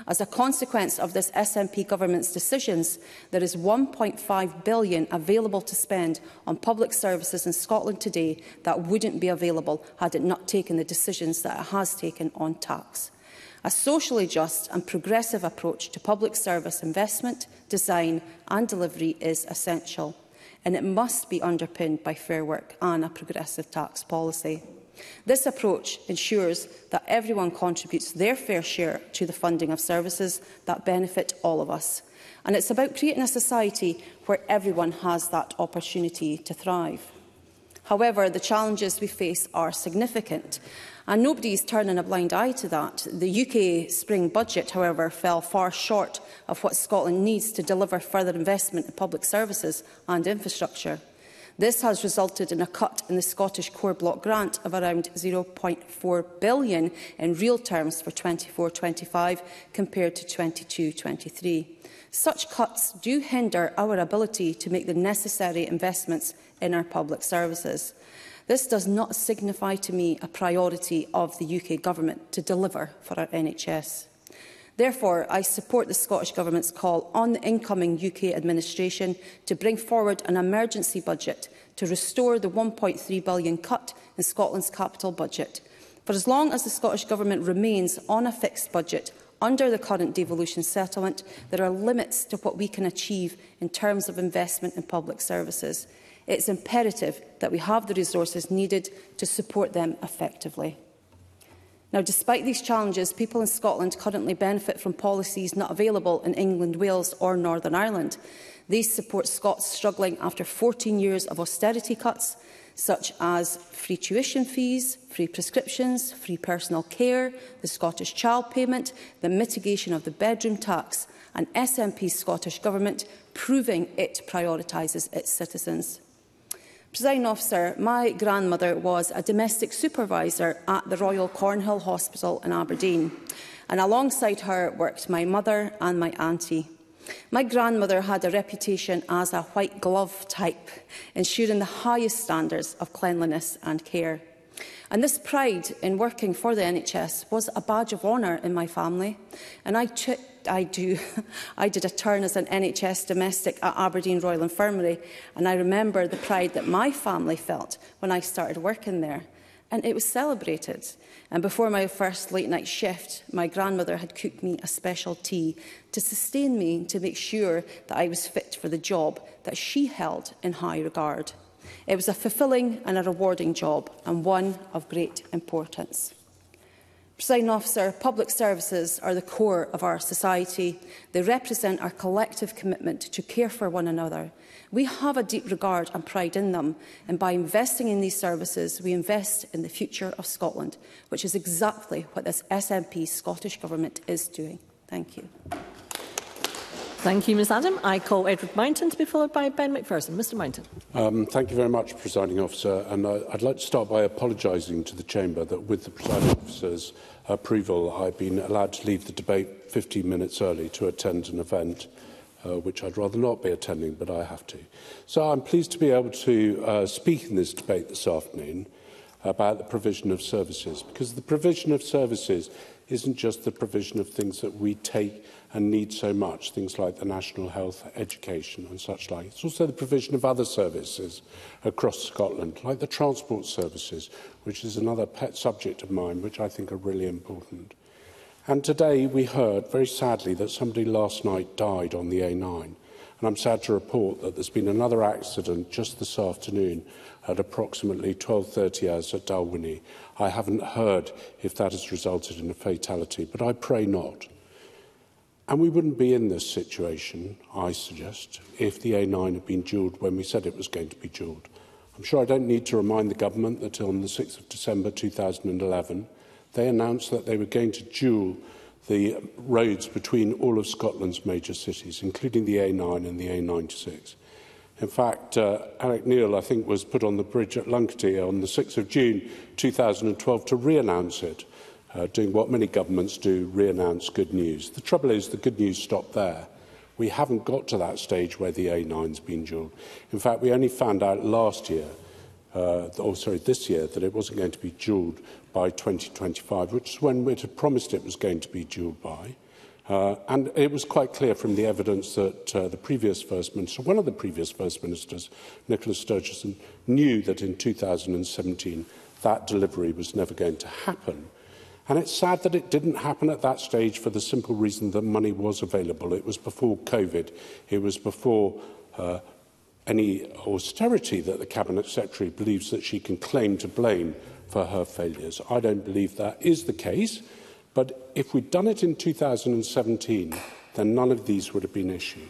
As a consequence of this SNP government's decisions, there is £1.5 billion available to spend on public services in Scotland today that wouldn't be available had it not taken the decisions that it has taken on tax. A socially just and progressive approach to public service investment, design and delivery is essential, and it must be underpinned by fair work and a progressive tax policy. This approach ensures that everyone contributes their fair share to the funding of services that benefit all of us. And it's about creating a society where everyone has that opportunity to thrive. However, the challenges we face are significant, and nobody is turning a blind eye to that. The UK spring budget, however, fell far short of what Scotland needs to deliver further investment in public services and infrastructure. This has resulted in a cut in the Scottish Core Block grant of around 0.4 billion in real terms for 24-25 compared to 22-23. Such cuts do hinder our ability to make the necessary investments in our public services. This does not signify to me a priority of the UK Government to deliver for our NHS. Therefore, I support the Scottish Government's call on the incoming UK administration to bring forward an emergency budget to restore the £1.3 billion cut in Scotland's capital budget. For as long as the Scottish Government remains on a fixed budget under the current devolution settlement, there are limits to what we can achieve in terms of investment in public services. It's imperative that we have the resources needed to support them effectively. Now, despite these challenges, people in Scotland currently benefit from policies not available in England, Wales or Northern Ireland. These support Scots struggling after 14 years of austerity cuts, such as free tuition fees, free prescriptions, free personal care, the Scottish child payment, the mitigation of the bedroom tax, and SNP's Scottish Government proving it prioritises its citizens. Presiding officer, my grandmother was a domestic supervisor at the Royal Cornhill Hospital in Aberdeen, and alongside her worked my mother and my auntie. My grandmother had a reputation as a white glove type, ensuring the highest standards of cleanliness and care. And this pride in working for the NHS was a badge of honour in my family, and I, I, do, I did a turn as an NHS domestic at Aberdeen Royal Infirmary, and I remember the pride that my family felt when I started working there. And it was celebrated. And before my first late night shift, my grandmother had cooked me a special tea to sustain me to make sure that I was fit for the job that she held in high regard. It was a fulfilling and a rewarding job, and one of great importance. Presiding officer, public services are the core of our society. They represent our collective commitment to care for one another. We have a deep regard and pride in them, and by investing in these services, we invest in the future of Scotland, which is exactly what this SNP Scottish Government is doing. Thank you. Thank you, Ms Adam. I call Edward Mountain to be followed by Ben McPherson. Mr Mountain. Um, thank you very much, Presiding Officer. And I, uh, I'd like to start by apologising to the Chamber that with the Presiding Officer's approval, I've been allowed to leave the debate 15 minutes early to attend an event uh, which I'd rather not be attending, but I have to. So I'm pleased to be able to uh, speak in this debate this afternoon about the provision of services, because the provision of services isn't just the provision of things that we take and need so much, things like the national health, education and such like. It's also the provision of other services across Scotland, like the transport services, which is another pet subject of mine, which I think are really important. And today we heard, very sadly, that somebody last night died on the A9. And I'm sad to report that there's been another accident just this afternoon at approximately 12.30 hours at Dalwini. I haven't heard if that has resulted in a fatality, but I pray not. And we wouldn't be in this situation, I suggest, if the A9 had been duelled when we said it was going to be duelled. I'm sure I don't need to remind the government that on the 6th of December 2011, they announced that they were going to duel the roads between all of Scotland's major cities, including the A9 and the A96. In fact, uh, Alec Neil, I think, was put on the bridge at Lunkety on the 6th of June 2012 to re-announce it, uh, doing what many governments do, re-announce good news. The trouble is the good news stopped there. We haven't got to that stage where the A9's been dual. In fact, we only found out last year, uh, oh, sorry, this year, that it wasn't going to be dualed by 2025, which is when it had promised it was going to be due by. Uh, and it was quite clear from the evidence that uh, the previous First Minister, one of the previous First Ministers, Nicola Sturgeson, knew that in 2017 that delivery was never going to happen. And it's sad that it didn't happen at that stage for the simple reason that money was available. It was before COVID. It was before uh, any austerity that the Cabinet Secretary believes that she can claim to blame for her failures. I don't believe that is the case, but if we'd done it in 2017, then none of these would have been issued.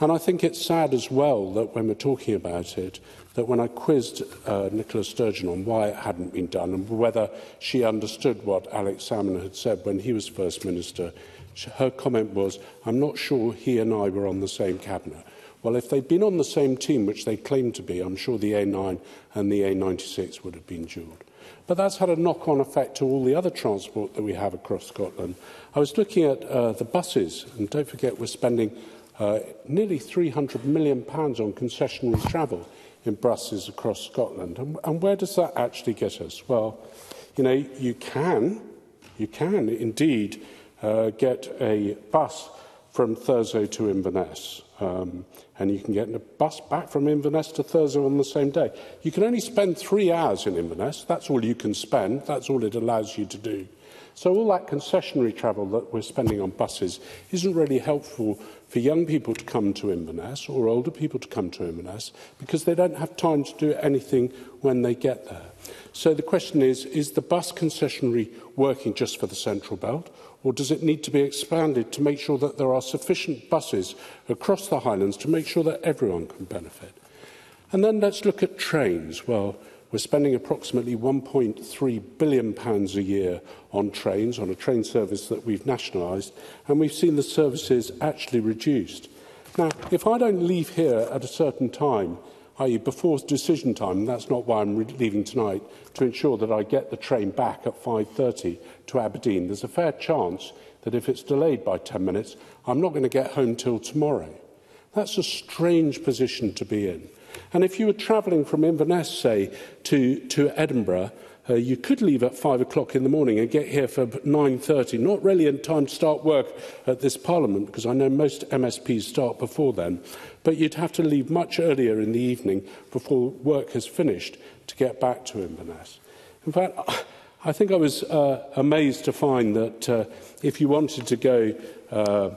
And I think it's sad as well that when we're talking about it, that when I quizzed uh, Nicola Sturgeon on why it hadn't been done and whether she understood what Alex Salmon had said when he was First Minister, her comment was, I'm not sure he and I were on the same cabinet. Well, if they'd been on the same team, which they claimed to be, I'm sure the A9 and the A96 would have been duelled but that's had a knock-on effect to all the other transport that we have across Scotland. I was looking at uh, the buses, and don't forget we're spending uh, nearly £300 million pounds on concessionary travel in buses across Scotland. And, and where does that actually get us? Well, you know, you can, you can indeed uh, get a bus from Thurso to Inverness. Um, and you can get a bus back from Inverness to Thurso on the same day. You can only spend three hours in Inverness. That's all you can spend. That's all it allows you to do. So all that concessionary travel that we're spending on buses isn't really helpful for young people to come to Inverness or older people to come to Inverness because they don't have time to do anything when they get there. So the question is, is the bus concessionary working just for the Central Belt, or does it need to be expanded to make sure that there are sufficient buses across the Highlands to make sure that everyone can benefit? And then let's look at trains. Well, we're spending approximately £1.3 billion pounds a year on trains, on a train service that we've nationalised, and we've seen the services actually reduced. Now, if I don't leave here at a certain time, i.e. before decision time, and that's not why I'm leaving tonight, to ensure that I get the train back at 5.30 to Aberdeen. There's a fair chance that if it's delayed by 10 minutes, I'm not going to get home till tomorrow. That's a strange position to be in. And if you were travelling from Inverness, say, to, to Edinburgh, uh, you could leave at 5 o'clock in the morning and get here for 9.30, not really in time to start work at this Parliament, because I know most MSPs start before then but you'd have to leave much earlier in the evening before work has finished to get back to Inverness. In fact, I think I was uh, amazed to find that uh, if you wanted to go uh,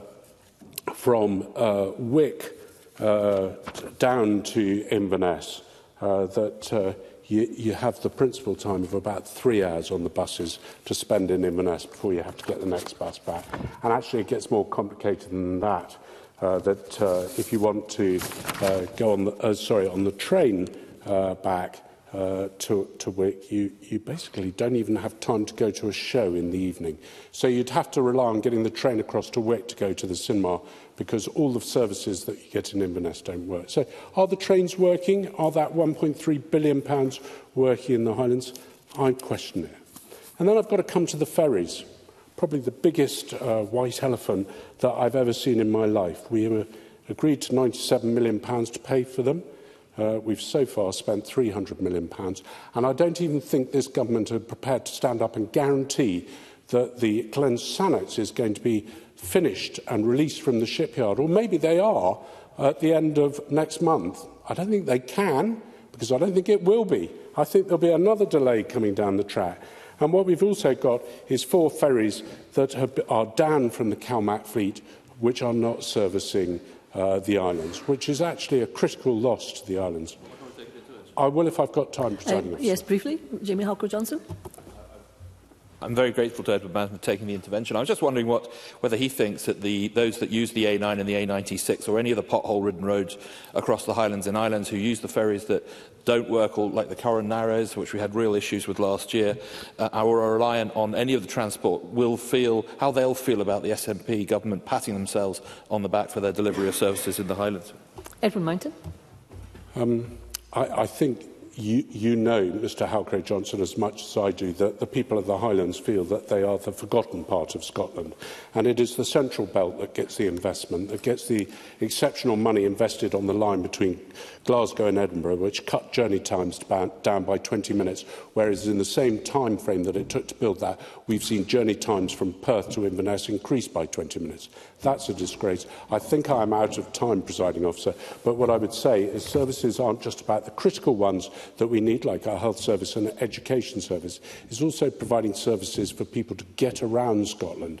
from uh, Wick uh, down to Inverness, uh, that uh, you, you have the principal time of about three hours on the buses to spend in Inverness before you have to get the next bus back. And actually, it gets more complicated than that uh, that uh, if you want to uh, go on the, uh, sorry on the train uh, back uh, to, to work you, you basically don't even have time to go to a show in the evening. So you'd have to rely on getting the train across to work to go to the cinema because all the services that you get in Inverness don't work. So are the trains working? Are that 1.3 billion pounds working in the Highlands? I question it. And then I've got to come to the ferries probably the biggest uh, white elephant that I've ever seen in my life. We have uh, agreed to £97 million pounds to pay for them. Uh, we've so far spent £300 million. Pounds, and I don't even think this government are prepared to stand up and guarantee that the Glen Sannox is going to be finished and released from the shipyard. Or maybe they are at the end of next month. I don't think they can because I don't think it will be. I think there'll be another delay coming down the track. And what we've also got is four ferries that have, are down from the CalMac fleet, which are not servicing uh, the islands, which is actually a critical loss to the islands. I will if I've got time, Presiding uh, Yes, briefly. Jamie Halker-Johnson. I'm very grateful to Edward Mann for taking the intervention. I was just wondering what, whether he thinks that the, those that use the A9 and the A96 or any of the pothole-ridden roads across the Highlands and Islands who use the ferries that don't work, or like the Curran Narrows, which we had real issues with last year, uh, or are reliant on any of the transport, will feel how they'll feel about the SNP government patting themselves on the back for their delivery of services in the Highlands. Edward Mountain. Um, I, I think you, you know, Mr Halcrow Johnson, as much as I do, that the people of the Highlands feel that they are the forgotten part of Scotland. And it is the Central Belt that gets the investment, that gets the exceptional money invested on the line between Glasgow and Edinburgh, which cut journey times down by 20 minutes, whereas in the same time frame that it took to build that, we've seen journey times from Perth to Inverness increase by 20 minutes. That's a disgrace. I think I'm out of time, presiding officer, but what I would say is services aren't just about the critical ones that we need, like our health service and education service. It's also providing services for people to get around Scotland,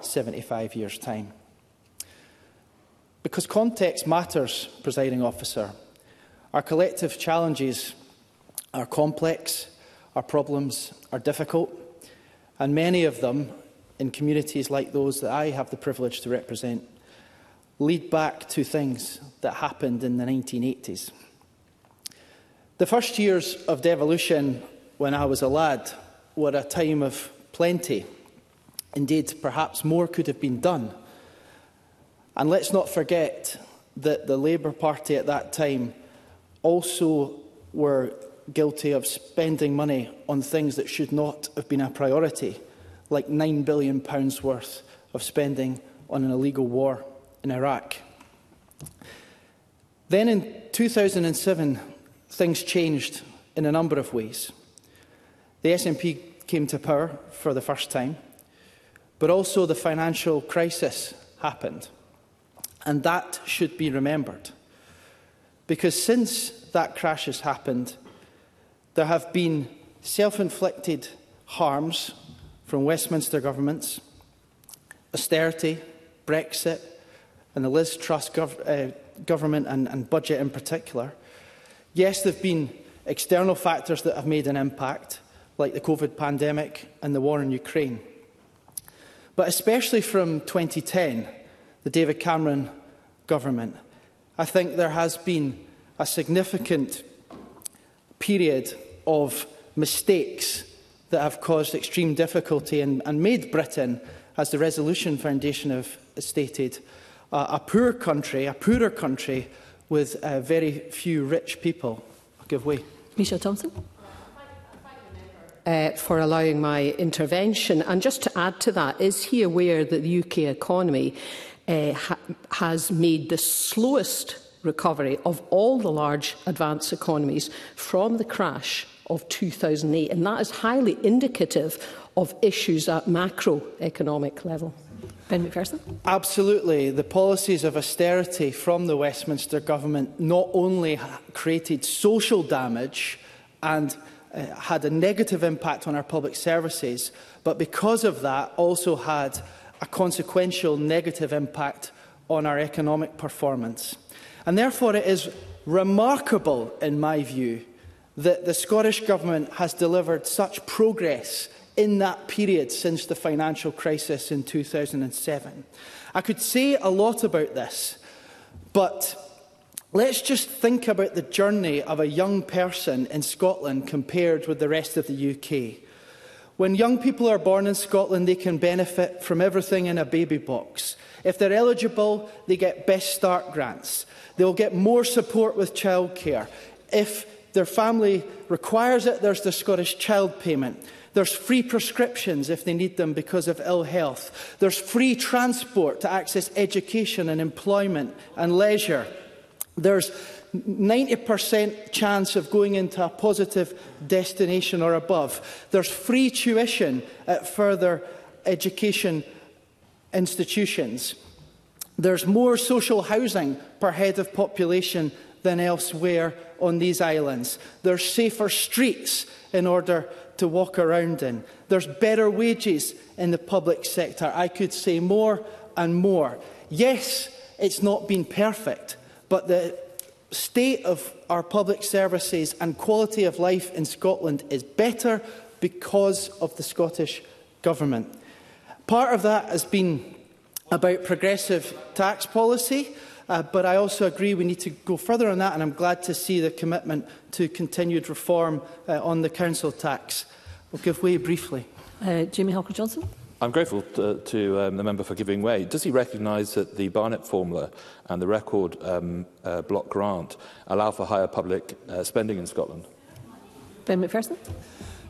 75 years' time. Because context matters, presiding officer. Our collective challenges are complex, our problems are difficult, and many of them in communities like those that I have the privilege to represent lead back to things that happened in the 1980s. The first years of devolution when I was a lad were a time of plenty. Indeed, perhaps more could have been done. And let's not forget that the Labour Party at that time also were guilty of spending money on things that should not have been a priority like £9 billion worth of spending on an illegal war in Iraq. Then in 2007, things changed in a number of ways. The SNP came to power for the first time, but also the financial crisis happened. And that should be remembered. Because since that crash has happened, there have been self-inflicted harms from Westminster governments, austerity, Brexit, and the Liz Trust gov uh, government and, and budget in particular. Yes, there have been external factors that have made an impact, like the COVID pandemic and the war in Ukraine. But especially from 2010, the David Cameron government, I think there has been a significant period of mistakes that have caused extreme difficulty and, and made Britain, as the Resolution Foundation have stated, uh, a poor country, a poorer country with uh, very few rich people. I'll give way. Michelle Thompson. Uh, for allowing my intervention. And just to add to that, is he aware that the UK economy uh, ha has made the slowest recovery of all the large advanced economies from the crash of 2008. And that is highly indicative of issues at macroeconomic level. Ben McPherson? Absolutely. The policies of austerity from the Westminster government not only created social damage and uh, had a negative impact on our public services, but because of that also had a consequential negative impact on our economic performance. And therefore it is remarkable, in my view, that the Scottish Government has delivered such progress in that period since the financial crisis in 2007. I could say a lot about this, but let's just think about the journey of a young person in Scotland compared with the rest of the UK. When young people are born in Scotland, they can benefit from everything in a baby box. If they're eligible, they get Best Start grants. They'll get more support with childcare. If their family requires it, there's the Scottish Child Payment. There's free prescriptions if they need them because of ill health. There's free transport to access education and employment and leisure. There's 90% chance of going into a positive destination or above. There's free tuition at further education institutions. There's more social housing per head of population than elsewhere on these islands. There's safer streets in order to walk around in. There's better wages in the public sector. I could say more and more. Yes, it's not been perfect, but the state of our public services and quality of life in Scotland is better because of the Scottish Government. Part of that has been about progressive tax policy. Uh, but I also agree we need to go further on that, and I'm glad to see the commitment to continued reform uh, on the council tax. We'll give way briefly. Uh, Jamie Hawker johnson I'm grateful to, uh, to um, the member for giving way. Does he recognise that the Barnett formula and the record um, uh, block grant allow for higher public uh, spending in Scotland? Ben McPherson.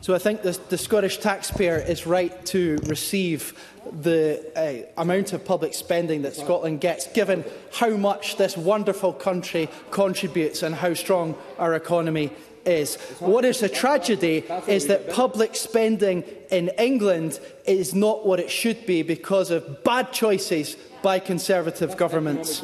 So I think this, the Scottish taxpayer is right to receive the uh, amount of public spending that Scotland gets, given how much this wonderful country contributes and how strong our economy is. What is a tragedy is that public spending in England is not what it should be because of bad choices by Conservative governments.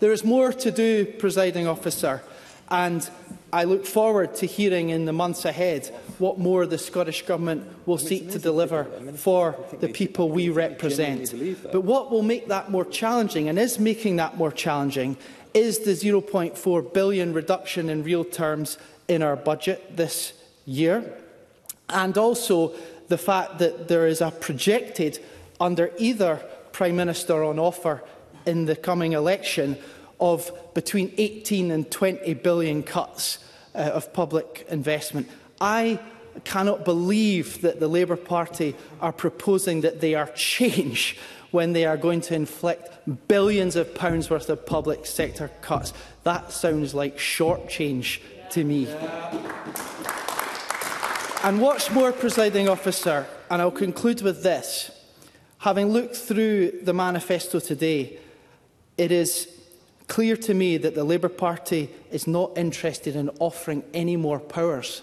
There is more to do, presiding officer, and I look forward to hearing in the months ahead what more the Scottish Government will seek to deliver for the people we represent. But what will make that more challenging, and is making that more challenging, is the 0.4 billion reduction in real terms in our budget this year, and also the fact that there is a projected, under either Prime Minister on offer in the coming election, of between 18 and 20 billion cuts uh, of public investment. I cannot believe that the Labour Party are proposing that they are change when they are going to inflict billions of pounds worth of public sector cuts. That sounds like short change to me. Yeah. And what's more, presiding officer, and I'll conclude with this. Having looked through the manifesto today, it is clear to me that the Labour Party is not interested in offering any more powers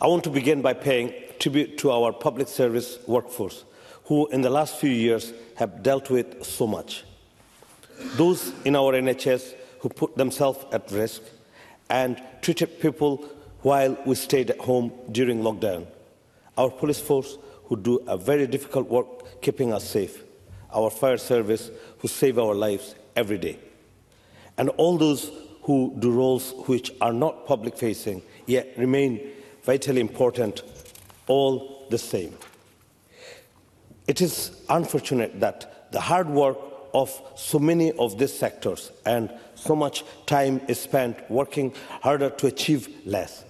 I want to begin by paying tribute to our public service workforce, who in the last few years have dealt with so much. Those in our NHS who put themselves at risk and treated people while we stayed at home during lockdown. Our police force who do a very difficult work keeping us safe. Our fire service who save our lives every day. And all those who do roles which are not public facing yet remain vitally important, all the same. It is unfortunate that the hard work of so many of these sectors and so much time is spent working harder to achieve less,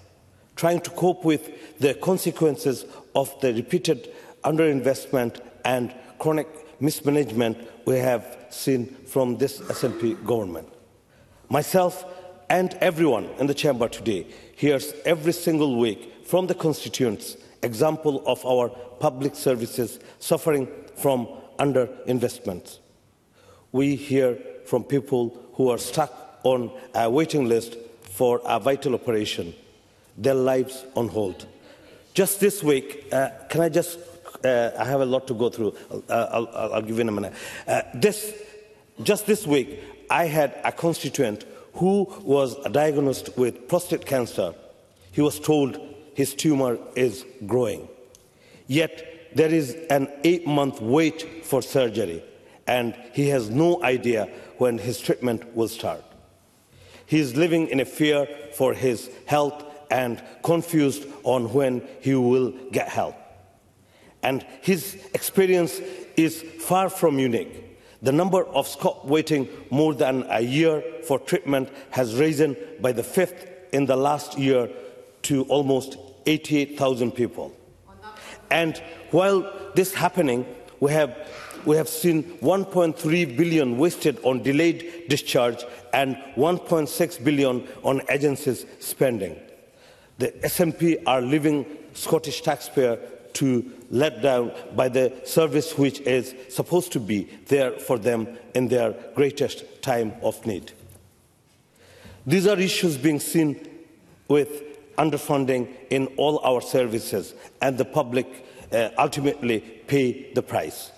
trying to cope with the consequences of the repeated underinvestment and chronic mismanagement we have seen from this SNP government. Myself and everyone in the chamber today hears every single week from the constituents example of our public services suffering from underinvestment. We hear from people who are stuck on a waiting list for a vital operation, their lives on hold. Just this week, uh, can I just, uh, I have a lot to go through, I'll, I'll, I'll give you in a minute. Uh, this, just this week, I had a constituent who was diagnosed with prostate cancer, he was told his tumor is growing. Yet there is an eight month wait for surgery, and he has no idea when his treatment will start. He is living in a fear for his health and confused on when he will get help. And his experience is far from unique. The number of Scots waiting more than a year for treatment has risen by the fifth in the last year to almost 88,000 people. And while this happening, we have, we have seen 1.3 billion wasted on delayed discharge and 1.6 billion on agencies spending. The SNP are leaving Scottish taxpayer to let down by the service which is supposed to be there for them in their greatest time of need. These are issues being seen with underfunding in all our services, and the public uh, ultimately pay the price.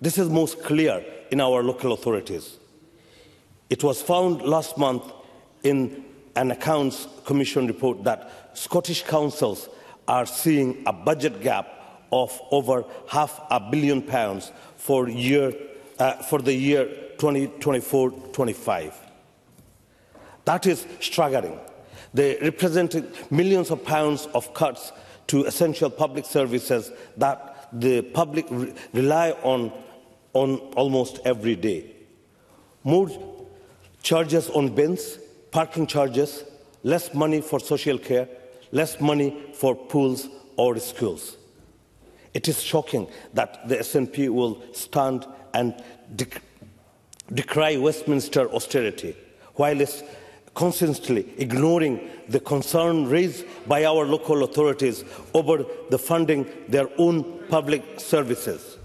This is most clear in our local authorities. It was found last month in an Accounts Commission report that Scottish councils are seeing a budget gap of over half a billion pounds for, year, uh, for the year 2024-25. That is staggering. They represent millions of pounds of cuts to essential public services that the public re rely on, on almost every day. More charges on bins, parking charges, less money for social care, less money for pools or schools. It is shocking that the SNP will stand and dec decry Westminster austerity, while it's consistently ignoring the concern raised by our local authorities over the funding their own public services.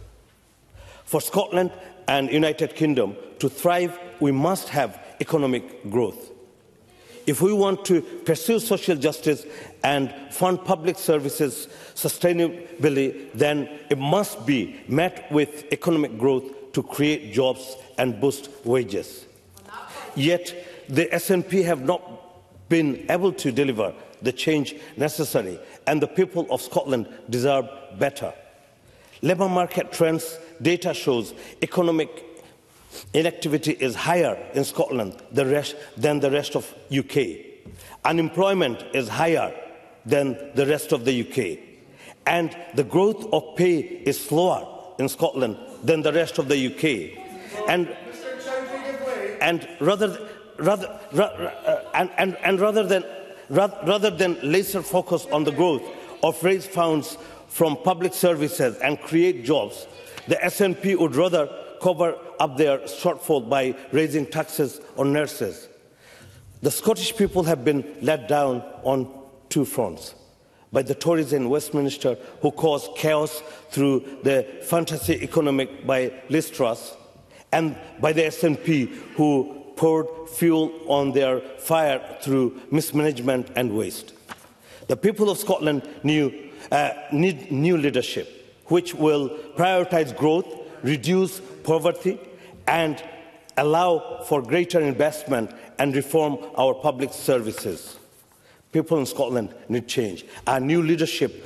For Scotland and United Kingdom to thrive, we must have economic growth. If we want to pursue social justice and fund public services sustainably, then it must be met with economic growth to create jobs and boost wages. Yet the SNP have not been able to deliver the change necessary, and the people of Scotland deserve better. Labour market trends data shows economic Inactivity is higher in Scotland the rest, than the rest of UK. Unemployment is higher than the rest of the UK. And the growth of pay is slower in Scotland than the rest of the UK. And, and rather, rather, uh, and, and, and rather than rather than laser focus on the growth of raised funds from public services and create jobs, the SNP would rather cover up their shortfall by raising taxes on nurses. The Scottish people have been let down on two fronts by the Tories in Westminster, who caused chaos through the fantasy economic by Liz Truss, and by the SNP, who poured fuel on their fire through mismanagement and waste. The people of Scotland knew, uh, need new leadership, which will prioritise growth, reduce poverty and allow for greater investment and reform our public services. People in Scotland need change. Our new leadership,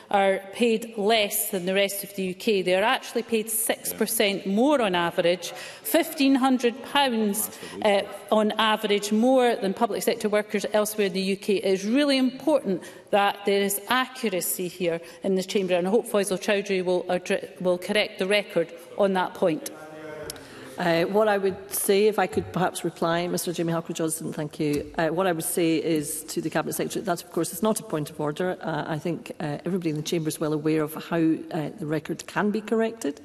are paid less than the rest of the UK. They are actually paid 6% more on average, £1,500 uh, on average more than public sector workers elsewhere in the UK. It is really important that there is accuracy here in this chamber, and I hope Faisal Chowdhury will, will correct the record on that point. Uh, what I would say, if I could perhaps reply, Mr Jimmy Halker Johnston, thank you. Uh, what I would say is to the Cabinet Secretary that, of course, is not a point of order. Uh, I think uh, everybody in the Chamber is well aware of how uh, the record can be corrected.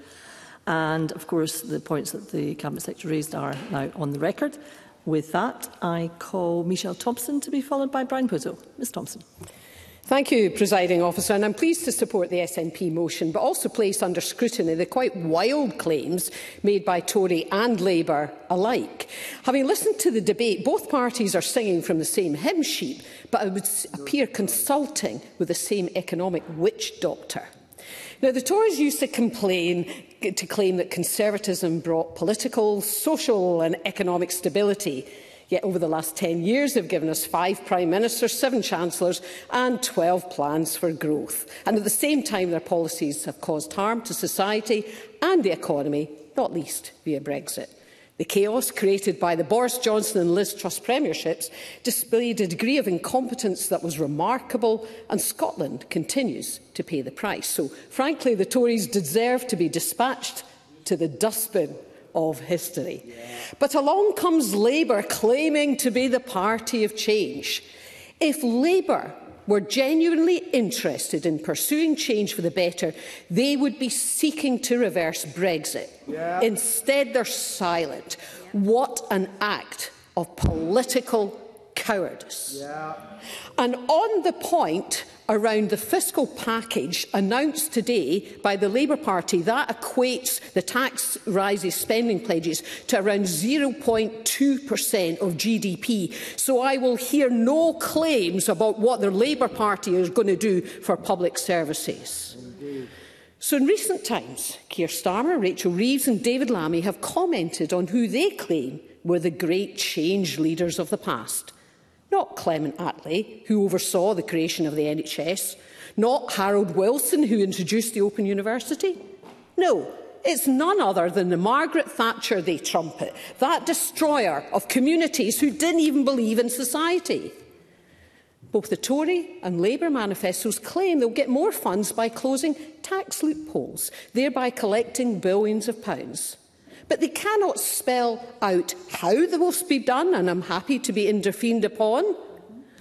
And, of course, the points that the Cabinet Secretary raised are now on the record. With that, I call Michelle Thompson to be followed by Brian Puzo. Ms Thompson. Thank you, Presiding Officer, and I'm pleased to support the SNP motion, but also place under scrutiny the quite wild claims made by Tory and Labour alike. Having listened to the debate, both parties are singing from the same hymn sheet, but it would appear consulting with the same economic witch doctor. Now, the Tories used to complain to claim that conservatism brought political, social and economic stability. Yet over the last 10 years, they've given us five prime ministers, seven chancellors and 12 plans for growth. And at the same time, their policies have caused harm to society and the economy, not least via Brexit. The chaos created by the Boris Johnson and Liz Truss premierships displayed a degree of incompetence that was remarkable, and Scotland continues to pay the price. So, frankly, the Tories deserve to be dispatched to the dustbin of history. But along comes Labour claiming to be the party of change. If Labour were genuinely interested in pursuing change for the better, they would be seeking to reverse Brexit. Yeah. Instead, they're silent. What an act of political cowardice. Yeah. And on the point around the fiscal package announced today by the Labour Party, that equates the tax rises spending pledges to around 0.2% of GDP. So I will hear no claims about what the Labour Party is going to do for public services. Indeed. So in recent times, Keir Starmer, Rachel Reeves and David Lammy have commented on who they claim were the great change leaders of the past not Clement Attlee, who oversaw the creation of the NHS, not Harold Wilson, who introduced the Open University. No, it's none other than the Margaret Thatcher they trumpet, that destroyer of communities who didn't even believe in society. Both the Tory and Labour manifestos claim they'll get more funds by closing tax loopholes, thereby collecting billions of pounds. But they cannot spell out how they will be done, and I'm happy to be intervened upon.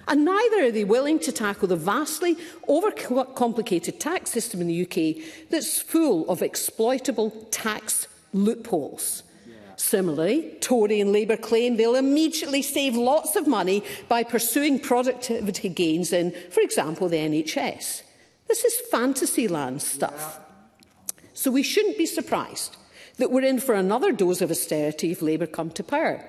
And neither are they willing to tackle the vastly overcomplicated tax system in the UK that's full of exploitable tax loopholes. Yeah. Similarly, Tory and Labour claim they'll immediately save lots of money by pursuing productivity gains in, for example, the NHS. This is fantasy land stuff. Yeah. So we shouldn't be surprised that we're in for another dose of austerity if Labour come to power.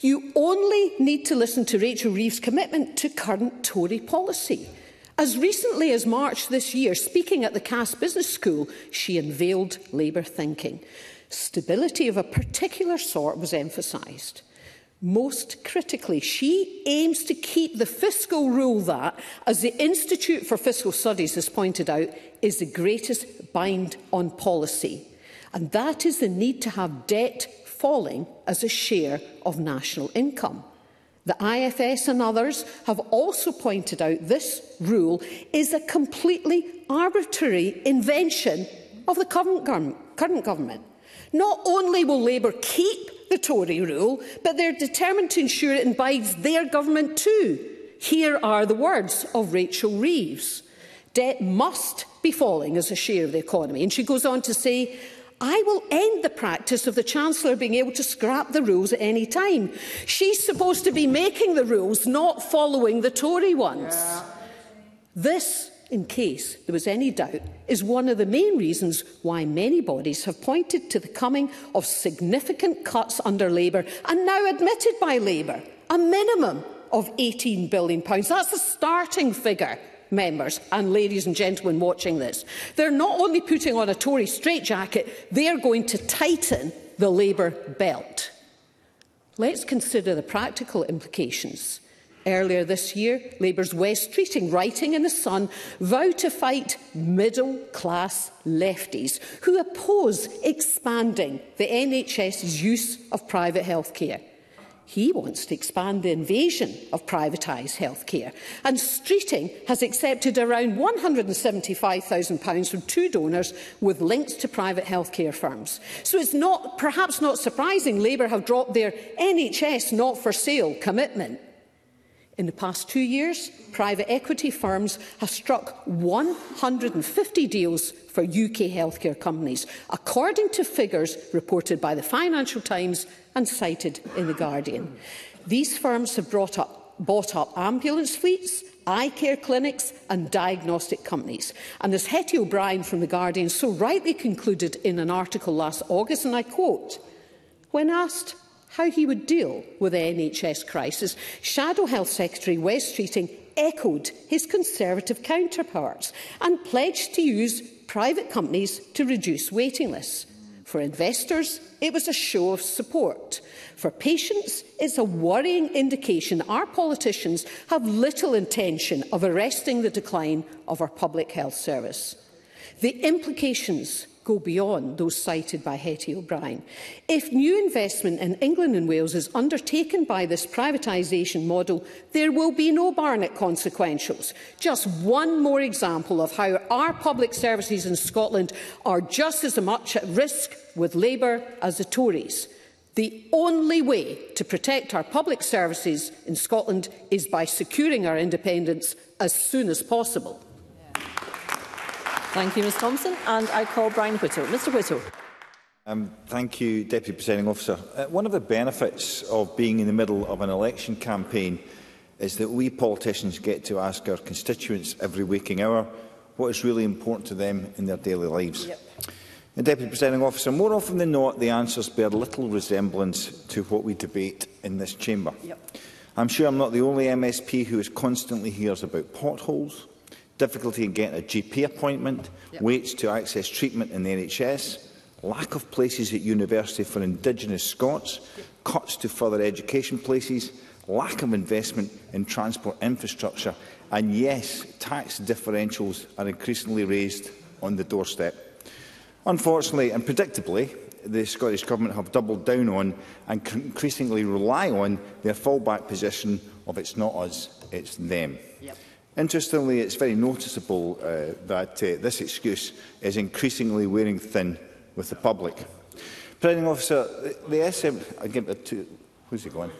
You only need to listen to Rachel Reeves' commitment to current Tory policy. As recently as March this year, speaking at the Cass Business School, she unveiled Labour thinking. Stability of a particular sort was emphasised. Most critically, she aims to keep the fiscal rule that, as the Institute for Fiscal Studies has pointed out, is the greatest bind on policy. And that is the need to have debt falling as a share of national income. The IFS and others have also pointed out this rule is a completely arbitrary invention of the current, government. Not only will Labour keep the Tory rule, but they're determined to ensure it imbibes their government too. Here are the words of Rachel Reeves. Debt must be falling as a share of the economy. And she goes on to say, I will end the practice of the Chancellor being able to scrap the rules at any time. She's supposed to be making the rules, not following the Tory ones. Yeah. This in case there was any doubt, is one of the main reasons why many bodies have pointed to the coming of significant cuts under Labour and now admitted by Labour, a minimum of £18 billion. That's the starting figure members and ladies and gentlemen watching this. They're not only putting on a Tory straitjacket, they're going to tighten the Labour belt. Let's consider the practical implications. Earlier this year, Labour's West Treating writing in The Sun vow to fight middle-class lefties who oppose expanding the NHS's use of private health care. He wants to expand the invasion of privatised healthcare. And Streeting has accepted around £175,000 from two donors with links to private healthcare firms. So it's not, perhaps not surprising Labour have dropped their NHS not for sale commitment. In the past two years, private equity firms have struck 150 deals for UK healthcare companies, according to figures reported by the Financial Times and cited in The Guardian. These firms have brought up, bought up ambulance fleets, eye care clinics and diagnostic companies. And as Hetty O'Brien from The Guardian so rightly concluded in an article last August, and I quote, when asked how he would deal with the NHS crisis, Shadow Health Secretary West Streeting echoed his Conservative counterparts and pledged to use private companies to reduce waiting lists. For investors, it was a show of support. For patients, it's a worrying indication that our politicians have little intention of arresting the decline of our public health service. The implications go beyond those cited by Hetty O'Brien. If new investment in England and Wales is undertaken by this privatisation model, there will be no Barnett consequentials. Just one more example of how our public services in Scotland are just as much at risk with Labour as the Tories. The only way to protect our public services in Scotland is by securing our independence as soon as possible. Yeah. Thank you, Ms Thompson. And I call Brian Whittle. Mr Whittle. Um, thank you, Deputy Presiding Officer. Uh, one of the benefits of being in the middle of an election campaign is that we politicians get to ask our constituents every waking hour what is really important to them in their daily lives. Yep. And Deputy Presiding Officer, more often than not, the answers bear little resemblance to what we debate in this chamber. Yep. I'm sure I'm not the only MSP who is constantly hears about potholes, difficulty in getting a GP appointment, yep. waits to access treatment in the NHS, lack of places at university for Indigenous Scots, cuts to further education places, lack of investment in transport infrastructure, and yes, tax differentials are increasingly raised on the doorstep. Unfortunately and predictably, the Scottish Government have doubled down on and increasingly rely on their fallback position of it's not us, it's them. Interestingly, it's very noticeable uh, that uh, this excuse is increasingly wearing thin with the public. Presiding officer, the, the SM... Again, the it to... Who's it going?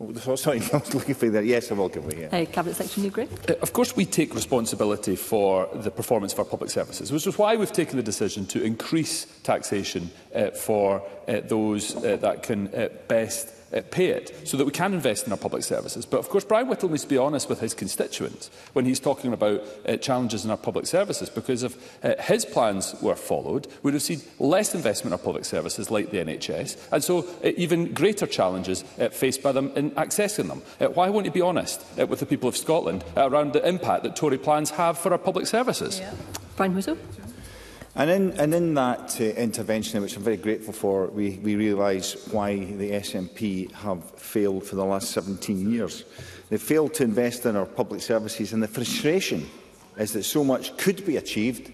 Oh, sorry, I was looking for that. Yes, I will give it. Yeah. Uh, Cabinet Secretary Newgray. Uh, of course, we take responsibility for the performance of our public services, which is why we've taken the decision to increase taxation uh, for uh, those uh, that can uh, best uh, pay it so that we can invest in our public services. But of course, Brian Whittle needs to be honest with his constituents when he's talking about uh, challenges in our public services, because if uh, his plans were followed, we would have seen less investment in our public services like the NHS, and so uh, even greater challenges uh, faced by them in accessing them. Uh, why won't he be honest uh, with the people of Scotland uh, around the impact that Tory plans have for our public services? Yeah. Brian Whittle. And in, and in that uh, intervention, which I'm very grateful for, we, we realise why the SNP have failed for the last 17 years. They failed to invest in our public services, and the frustration is that so much could be achieved,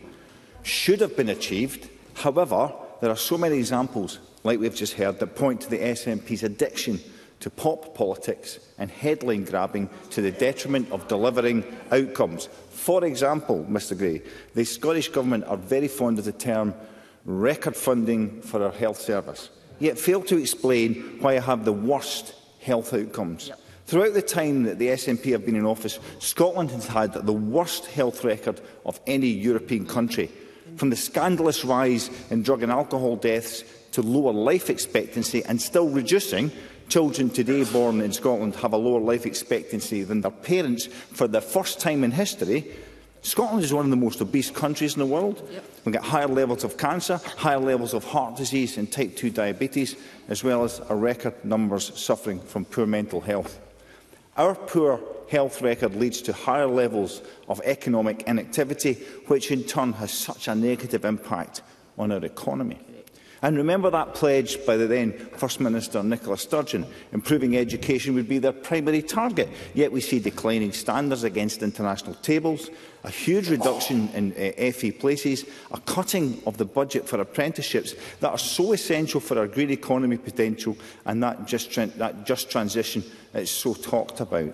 should have been achieved. However, there are so many examples, like we've just heard, that point to the SNP's addiction to pop politics and headline grabbing to the detriment of delivering outcomes. For example, Mr Gray, the Scottish Government are very fond of the term record funding for our health service, yet fail to explain why I have the worst health outcomes. Yep. Throughout the time that the SNP have been in office, Scotland has had the worst health record of any European country, from the scandalous rise in drug and alcohol deaths to lower life expectancy and still reducing Children today born in Scotland have a lower life expectancy than their parents for the first time in history. Scotland is one of the most obese countries in the world. Yep. We've got higher levels of cancer, higher levels of heart disease and type 2 diabetes, as well as a record numbers suffering from poor mental health. Our poor health record leads to higher levels of economic inactivity, which in turn has such a negative impact on our economy. And remember that pledge by the then First Minister Nicola Sturgeon. Improving education would be their primary target. Yet we see declining standards against international tables, a huge reduction in uh, eh, FE places, a cutting of the budget for apprenticeships that are so essential for our green economy potential and that just, that just transition that's so talked about.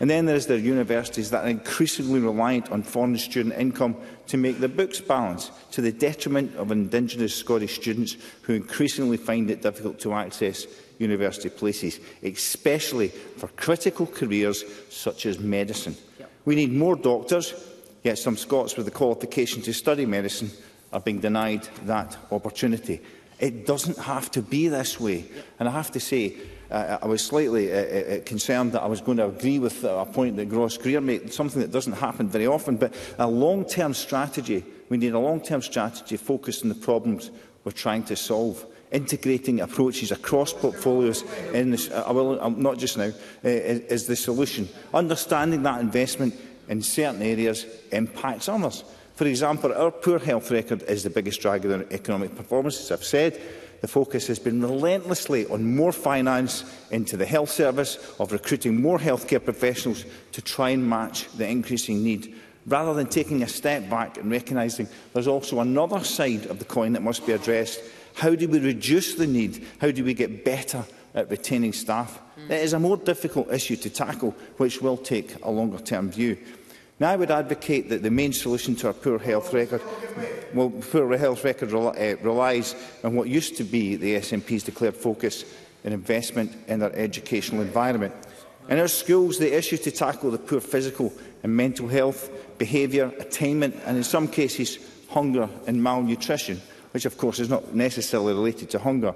And then there's the universities that are increasingly reliant on foreign student income to make the books balance to the detriment of Indigenous Scottish students who increasingly find it difficult to access university places, especially for critical careers such as medicine. Yep. We need more doctors, yet some Scots with the qualification to study medicine are being denied that opportunity. It doesn't have to be this way. Yep. And I have to say, I, I was slightly uh, uh, uh, concerned that I was going to agree with a point that Gross Greer made, something that doesn't happen very often, but a long-term strategy, we need a long-term strategy focused on the problems we're trying to solve integrating approaches across portfolios in this, I will, I'm not just now, uh, is, is the solution. Understanding that investment in certain areas impacts others. For example, our poor health record is the biggest drag on economic performance, as I've said the focus has been relentlessly on more finance into the health service, of recruiting more healthcare professionals to try and match the increasing need, rather than taking a step back and recognising there's also another side of the coin that must be addressed. How do we reduce the need? How do we get better at retaining staff? Mm. It is a more difficult issue to tackle, which will take a longer-term view. Now, I would advocate that the main solution to our poor health record, well, poor health record re uh, eh, relies on what used to be the SNP's declared focus in investment in our educational environment. In our schools, the issues to tackle the poor physical and mental health, behaviour, attainment and, in some cases, hunger and malnutrition, which, of course, is not necessarily related to hunger.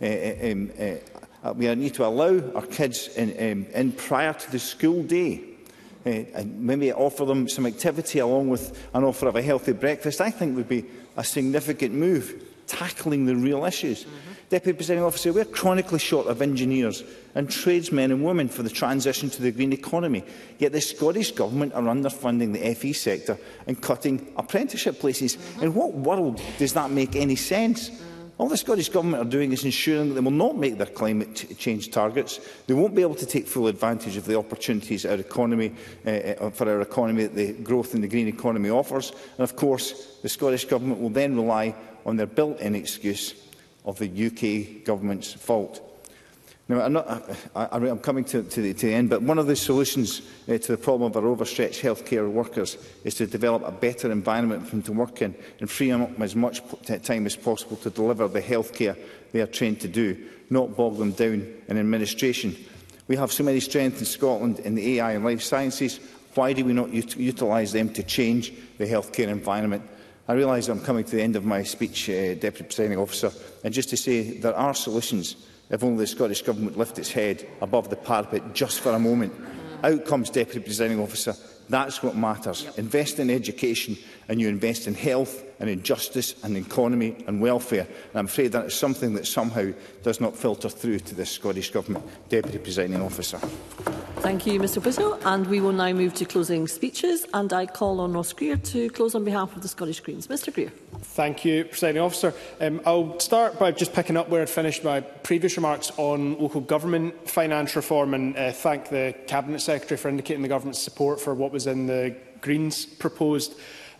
Uh, um, uh, we need to allow our kids in, um, in prior to the school day Eh, and maybe offer them some activity along with an offer of a healthy breakfast, I think would be a significant move tackling the real issues. Mm -hmm. Deputy Presiding Officer, we're chronically short of engineers and tradesmen and women for the transition to the green economy, yet the Scottish Government are underfunding the FE sector and cutting apprenticeship places. Mm -hmm. In what world does that make any sense? Mm -hmm. All the Scottish Government are doing is ensuring that they will not make their climate change targets. They won't be able to take full advantage of the opportunities our economy, eh, eh, uh, for our economy that the growth in the green economy offers. And of course, the Scottish Government will then rely on their built-in excuse of the UK Government's fault. Now, I'm, not, I, I, I'm coming to, to, the, to the end, but one of the solutions uh, to the problem of our overstretched healthcare workers is to develop a better environment for them to work in and free them as much time as possible to deliver the healthcare they are trained to do, not bog them down in administration. We have so many strengths in Scotland in the AI and life sciences. Why do we not ut utilise them to change the healthcare environment? I realise I'm coming to the end of my speech, uh, Deputy Presiding Officer, and just to say there are solutions If only the Scottish Government lift its head above the parapet just for a moment. Out comes Deputy Presiding Officer. That's what matters. Yep. Invest in education and you invest in health and in justice and in economy and welfare. And I'm afraid that is something that somehow does not filter through to the Scottish Government. Deputy Presiding Officer. Thank you, Mr Whistle. And we will now move to closing speeches. And I call on Ross Greer to close on behalf of the Scottish Greens. Mr Greer. Thank you, Presiding Officer. Um, I'll start by just picking up where I finished my previous remarks on local government finance reform and uh, thank the Cabinet Secretary for indicating the Government's support for what was in the Greens proposed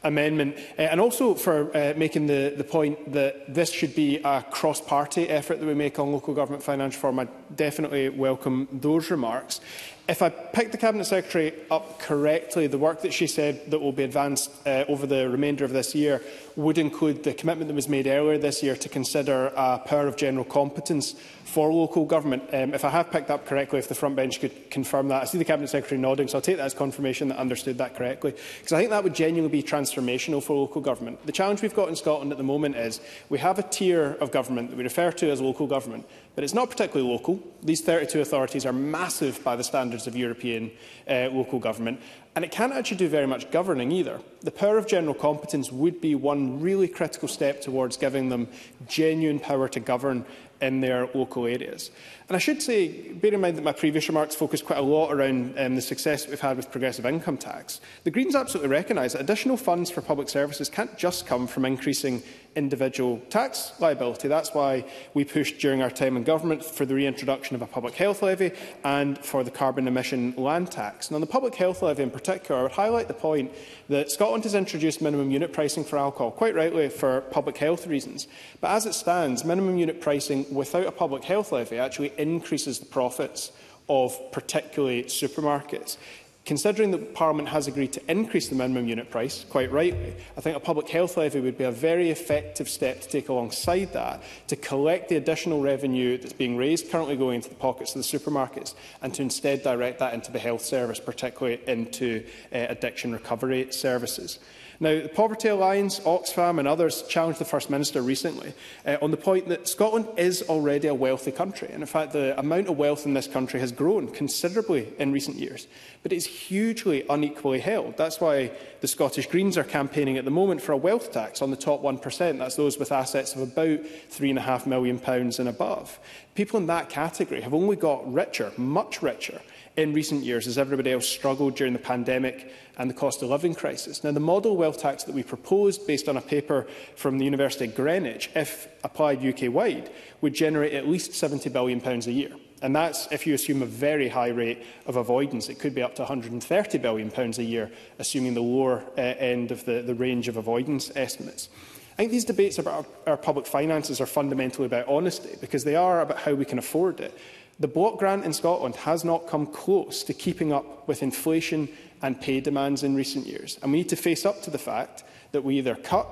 amendment, uh, and also for uh, making the, the point that this should be a cross-party effort that we make on local government finance reform. I definitely welcome those remarks. If I picked the Cabinet Secretary up correctly, the work that she said that will be advanced uh, over the remainder of this year would include the commitment that was made earlier this year to consider a power of general competence for local government. Um, if I have picked up correctly, if the front bench could confirm that. I see the Cabinet Secretary nodding, so I'll take that as confirmation that I understood that correctly. Because I think that would genuinely be transformational for local government. The challenge we've got in Scotland at the moment is we have a tier of government that we refer to as local government, but it's not particularly local. These 32 authorities are massive by the standards of European uh, local government. And it can't actually do very much governing either. The power of general competence would be one really critical step towards giving them genuine power to govern in their local areas. And I should say, bear in mind that my previous remarks focused quite a lot around um, the success we've had with progressive income tax. The Greens absolutely recognise that additional funds for public services can't just come from increasing individual tax liability. That's why we pushed during our time in government for the reintroduction of a public health levy and for the carbon emission land tax. And on the public health levy in particular, I would highlight the point that Scotland has introduced minimum unit pricing for alcohol, quite rightly for public health reasons. But as it stands, minimum unit pricing without a public health levy actually increases the profits of particularly supermarkets. Considering that Parliament has agreed to increase the minimum unit price, quite rightly, I think a public health levy would be a very effective step to take alongside that to collect the additional revenue that's being raised currently going into the pockets of the supermarkets and to instead direct that into the health service, particularly into uh, addiction recovery services. Now, the Poverty Alliance, Oxfam and others challenged the First Minister recently uh, on the point that Scotland is already a wealthy country. And in fact, the amount of wealth in this country has grown considerably in recent years. But it's hugely unequally held. That's why the Scottish Greens are campaigning at the moment for a wealth tax on the top 1%. That's those with assets of about £3.5 million and above. People in that category have only got richer, much richer, in recent years as everybody else struggled during the pandemic and the cost of living crisis. Now, the model wealth tax that we proposed based on a paper from the University of Greenwich, if applied UK-wide, would generate at least £70 billion pounds a year. And that's if you assume a very high rate of avoidance. It could be up to £130 billion pounds a year, assuming the lower uh, end of the, the range of avoidance estimates. I think these debates about our, our public finances are fundamentally about honesty, because they are about how we can afford it. The block grant in Scotland has not come close to keeping up with inflation and pay demands in recent years, and we need to face up to the fact that we either cut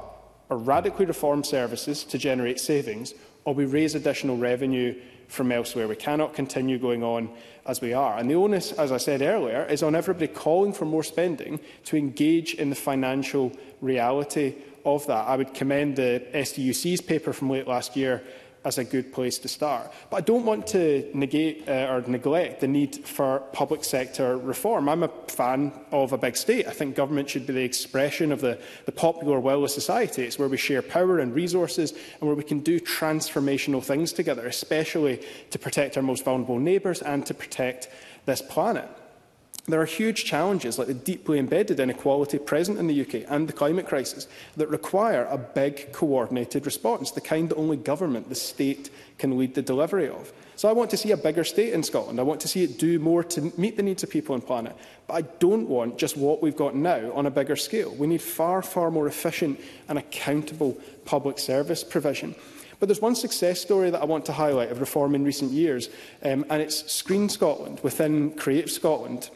or radically reform services to generate savings, or we raise additional revenue from elsewhere. We cannot continue going on as we are. And the onus, as I said earlier, is on everybody calling for more spending to engage in the financial reality of that. I would commend the SDUC's paper from late last year as a good place to start. But I don't want to negate uh, or neglect the need for public sector reform. I'm a fan of a big state. I think government should be the expression of the, the popular will of society. It's where we share power and resources and where we can do transformational things together, especially to protect our most vulnerable neighbours and to protect this planet. There are huge challenges like the deeply embedded inequality present in the UK and the climate crisis that require a big coordinated response, the kind that only government, the state, can lead the delivery of. So I want to see a bigger state in Scotland. I want to see it do more to meet the needs of people and planet. But I don't want just what we've got now on a bigger scale. We need far, far more efficient and accountable public service provision. But there's one success story that I want to highlight of reform in recent years, um, and it's Screen Scotland within Creative Scotland.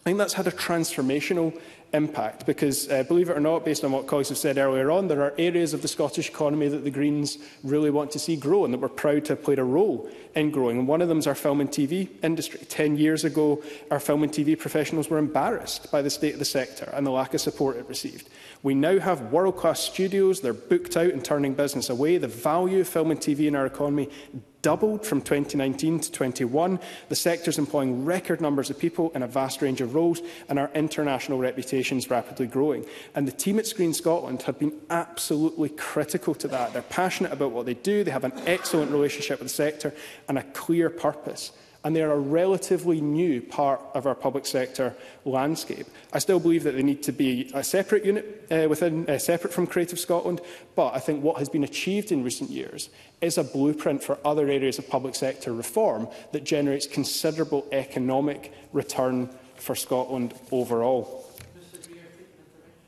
I think that's had a transformational impact because, uh, believe it or not, based on what colleagues have said earlier on, there are areas of the Scottish economy that the Greens really want to see grow and that we're proud to have played a role in growing. And one of them is our film and TV industry. Ten years ago, our film and TV professionals were embarrassed by the state of the sector and the lack of support it received. We now have world-class studios. They're booked out and turning business away. The value of film and TV in our economy doubled from 2019 to 21. The sector is employing record numbers of people in a vast range of roles, and our international reputation is rapidly growing. And the team at Screen Scotland have been absolutely critical to that. They're passionate about what they do, they have an excellent relationship with the sector and a clear purpose and they are a relatively new part of our public sector landscape. I still believe that they need to be a separate unit uh, within, uh, separate from Creative Scotland, but I think what has been achieved in recent years is a blueprint for other areas of public sector reform that generates considerable economic return for Scotland overall.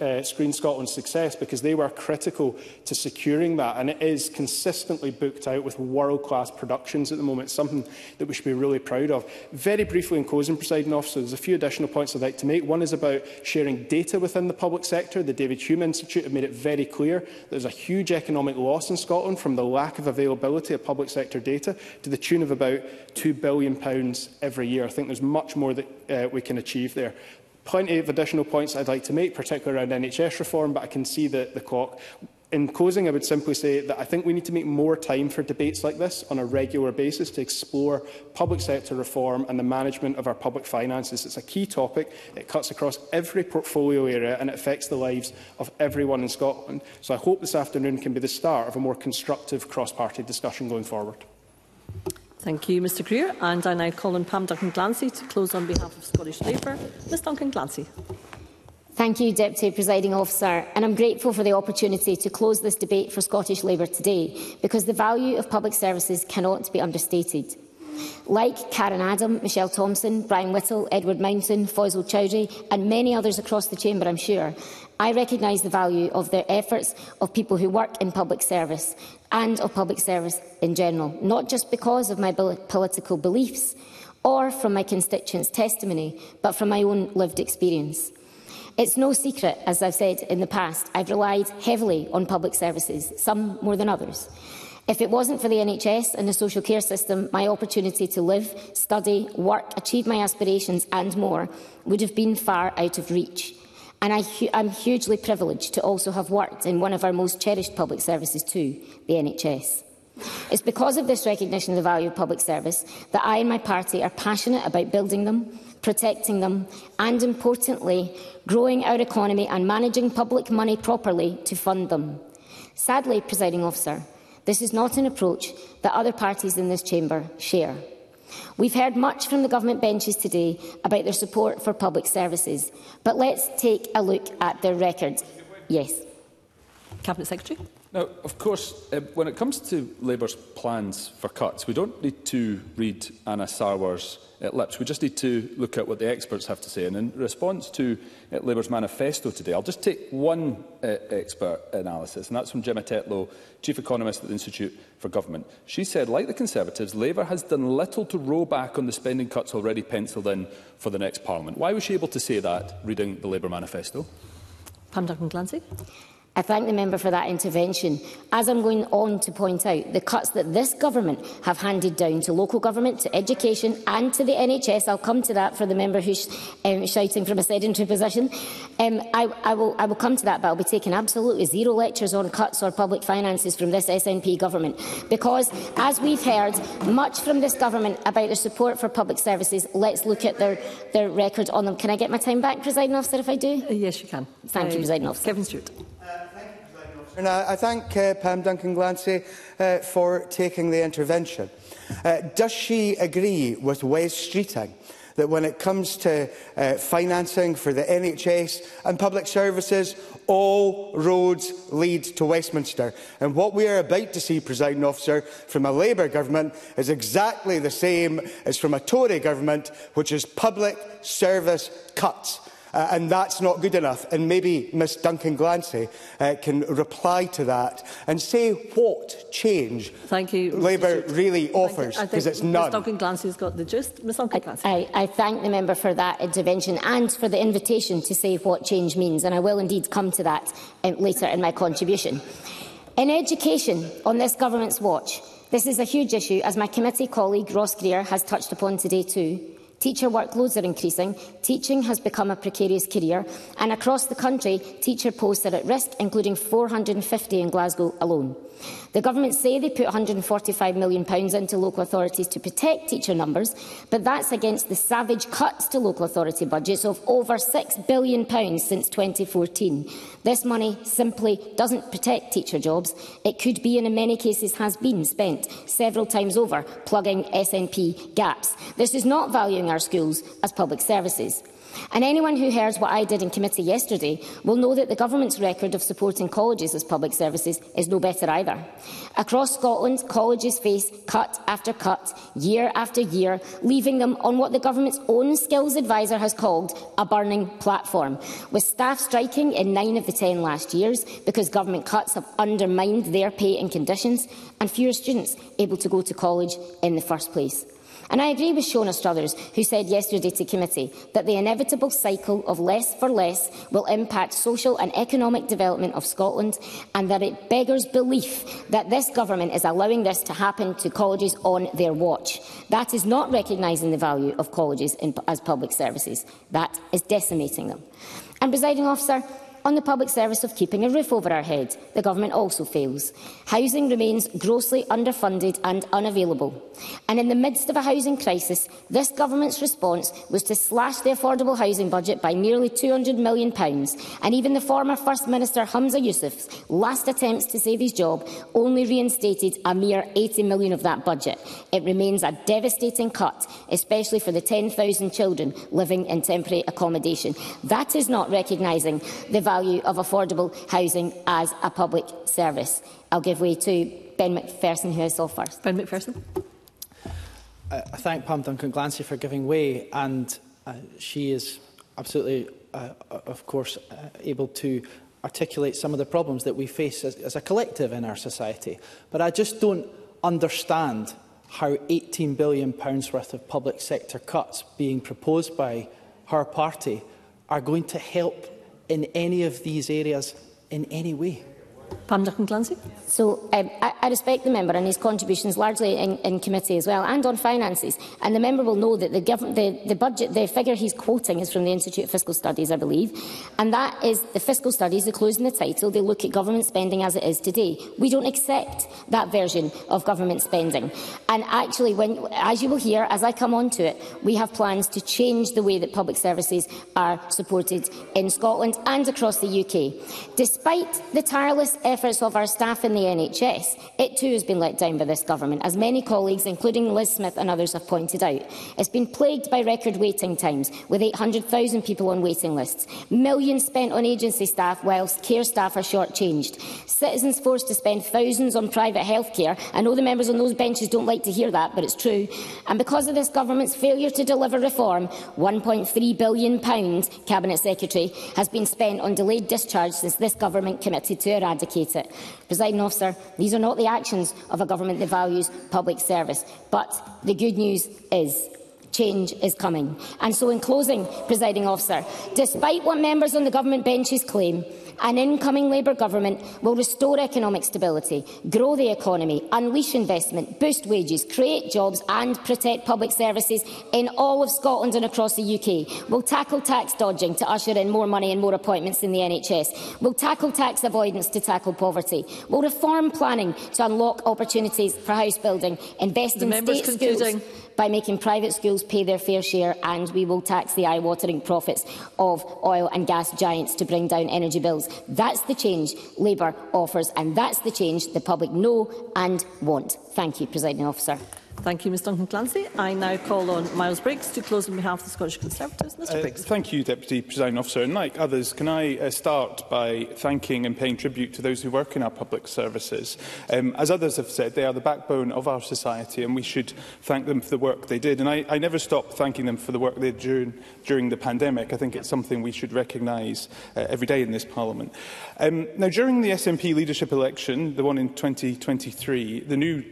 uh, Screen Scotland's success because they were critical to securing that. And it is consistently booked out with world-class productions at the moment, something that we should be really proud of. Very briefly in closing, presiding officer, there's a few additional points I'd like to make. One is about sharing data within the public sector. The David Hume Institute have made it very clear there's a huge economic economic loss in Scotland from the lack of availability of public sector data to the tune of about £2 billion every year. I think there's much more that uh, we can achieve there plenty of additional points I'd like to make, particularly around NHS reform, but I can see that the clock In closing, I would simply say that I think we need to make more time for debates like this on a regular basis to explore public sector reform and the management of our public finances. It's a key topic. It cuts across every portfolio area and it affects the lives of everyone in Scotland. So I hope this afternoon can be the start of a more constructive cross-party discussion going forward. Thank you, Mr Greer. And I now call on Pam Duncan-Glancy to close on behalf of Scottish Labour. Ms Duncan-Glancy. Thank you, Deputy Presiding Officer, and I'm grateful for the opportunity to close this debate for Scottish Labour today, because the value of public services cannot be understated. Like Karen Adam, Michelle Thompson, Brian Whittle, Edward Mountain, Faisal Chowdhury and many others across the Chamber, I'm sure, I recognise the value of their efforts of people who work in public service and of public service in general, not just because of my political beliefs or from my constituents' testimony, but from my own lived experience. It's no secret, as I've said in the past, I've relied heavily on public services, some more than others. If it wasn't for the NHS and the social care system, my opportunity to live, study, work, achieve my aspirations and more would have been far out of reach. And I am hu hugely privileged to also have worked in one of our most cherished public services too, the NHS. It's because of this recognition of the value of public service that I and my party are passionate about building them, protecting them, and importantly, growing our economy and managing public money properly to fund them. Sadly, presiding officer, this is not an approach that other parties in this chamber share. We've heard much from the government benches today about their support for public services, but let's take a look at their records. Yes. Cabinet Secretary. Now, of course, uh, when it comes to Labour's plans for cuts, we don't need to read Anna Sarwar's uh, lips. We just need to look at what the experts have to say. And in response to uh, Labour's manifesto today, I'll just take one uh, expert analysis, and that's from Gemma Tetlow, Chief Economist at the Institute for Government. She said, like the Conservatives, Labour has done little to row back on the spending cuts already pencilled in for the next Parliament. Why was she able to say that, reading the Labour manifesto? Pam Duncan Glancy. I thank the member for that intervention. As I'm going on to point out, the cuts that this government have handed down to local government, to education and to the NHS, I'll come to that for the member who's um, shouting from a sedentary position, um, I, I, will, I will come to that, but I'll be taking absolutely zero lectures on cuts or public finances from this SNP government. Because, as we've heard much from this government about their support for public services, let's look at their, their record on them. Can I get my time back, presiding officer, if I do? Uh, yes, you can. Thank uh, you, presiding officer. Kevin Stewart. And I, I thank uh, Pam Duncan Glancy uh, for taking the intervention. Uh, does she agree with Wes Streeting that when it comes to uh, financing for the NHS and public services, all roads lead to Westminster. And what we are about to see, presiding officer, from a Labour government is exactly the same as from a Tory government, which is public service cuts. Uh, and that's not good enough. And maybe Ms Duncan Glancy uh, can reply to that and say what change Thank you, Labour really offers, because it's none. Ms Duncan Glancy's got the gist. Ms Duncan Glancy. I, I, I thank the member for that intervention and for the invitation to say what change means, and I will indeed come to that um, later in my contribution. In education, on this government's watch, this is a huge issue, as my committee colleague Ross Greer has touched upon today too. Teacher workloads are increasing, teaching has become a precarious career, and across the country, teacher posts are at risk, including 450 in Glasgow alone. The government say they put 145 million pounds into local authorities to protect teacher numbers, but that's against the savage cuts to local authority budgets of over 6 billion pounds since 2014. This money simply doesn't protect teacher jobs. It could be, and in many cases has been, spent several times over plugging SNP gaps. This is not valuing our schools as public services. And anyone who hears what I did in committee yesterday will know that the government's record of supporting colleges as public services is no better either. Across Scotland, colleges face cut after cut, year after year, leaving them on what the government's own skills advisor has called a burning platform, with staff striking in nine of the ten last years because government cuts have undermined their pay and conditions, and fewer students able to go to college in the first place. And I agree with Sean Struthers, who said yesterday to committee that the inevitable cycle of less for less will impact social and economic development of Scotland and that it beggars belief that this government is allowing this to happen to colleges on their watch. That is not recognising the value of colleges in, as public services. That is decimating them. And, presiding officer, On the public service of keeping a roof over our head, the government also fails. Housing remains grossly underfunded and unavailable. And in the midst of a housing crisis, this government's response was to slash the affordable housing budget by nearly £200 million. And even the former First Minister Hamza Youssef's last attempts to save his job only reinstated a mere £80 million of that budget. It remains a devastating cut, especially for the 10,000 children living in temporary accommodation. That is not recognising the value value of affordable housing as a public service. I'll give way to Ben McPherson, who is all first. Ben McPherson. Uh, I thank Pam Duncan Glancy for giving way, and uh, she is absolutely, uh, of course, uh, able to articulate some of the problems that we face as, as a collective in our society. But I just don't understand how £18 billion worth of public sector cuts being proposed by her party are going to help in any of these areas in any way. Pam Duncan-Clancy. So um, I, I respect the member and his contributions largely in, in committee as well and on finances. And the member will know that the, the, the budget, the figure he's quoting is from the Institute of Fiscal Studies, I believe. And that is the fiscal studies, the clues in the title, they look at government spending as it is today. We don't accept that version of government spending. And actually, when, as you will hear, as I come on to it, we have plans to change the way that public services are supported in Scotland and across the UK. Despite the tireless efforts of our staff in the NHS, it too has been let down by this government, as many colleagues, including Liz Smith and others, have pointed out. It's been plagued by record waiting times, with 800,000 people on waiting lists, millions spent on agency staff whilst care staff are shortchanged, citizens forced to spend thousands on private health care. I know the members on those benches don't like to hear that, but it's true. And because of this government's failure to deliver reform, £1.3 billion, Cabinet Secretary, has been spent on delayed discharge since this government committed to eradicate advocate it. Presiding officer, these are not the actions of a government that values public service. But the good news is change is coming. And so in closing, presiding officer, despite what members on the government benches claim, An incoming Labour government will restore economic stability, grow the economy, unleash investment, boost wages, create jobs and protect public services in all of Scotland and across the UK. We'll tackle tax dodging to usher in more money and more appointments in the NHS. We'll tackle tax avoidance to tackle poverty. We'll reform planning to unlock opportunities for house building, invest the in state schools, by making private schools pay their fair share and we will tax the eye-watering profits of oil and gas giants to bring down energy bills. That's the change Labour offers and that's the change the public know and want. Thank you, Presiding Officer. Thank you, Ms Duncan Clancy. I now call on Miles Briggs to close on behalf of the Scottish Conservatives. Mr uh, Briggs. Thank you, Deputy Presiding Officer. And like others, can I uh, start by thanking and paying tribute to those who work in our public services? Um, as others have said, they are the backbone of our society and we should thank them for the work they did. And I, I never stop thanking them for the work they did during, during the pandemic. I think it's something we should recognise uh, every day in this Parliament. Um, now, during the SNP leadership election, the one in 2023, the, new,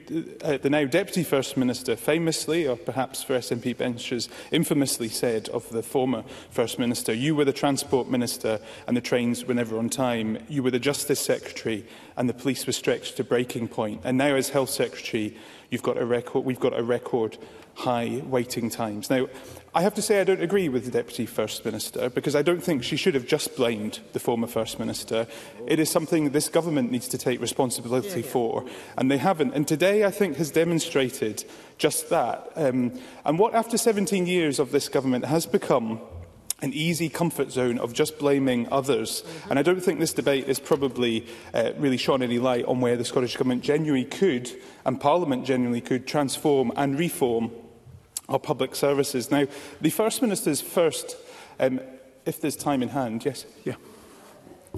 uh, the now Deputy First Minister famously, or perhaps for SNP benchers infamously, said of the former First Minister, you were the Transport Minister and the trains were never on time. You were the Justice Secretary and the police were stretched to breaking point. And now as Health Secretary, you've got a record, we've got a record high waiting times. Now, I have to say I don't agree with the Deputy First Minister because I don't think she should have just blamed the former First Minister. It is something this government needs to take responsibility yeah, yeah. for, and they haven't. And today, I think, has demonstrated just that. Um, and what, after 17 years of this government, has become an easy comfort zone of just blaming others. Mm -hmm. And I don't think this debate is probably uh, really shone any light on where the Scottish Government genuinely could, and Parliament genuinely could, transform and reform our public services. Now, the First Minister's first, um, if there's time in hand, yes, yeah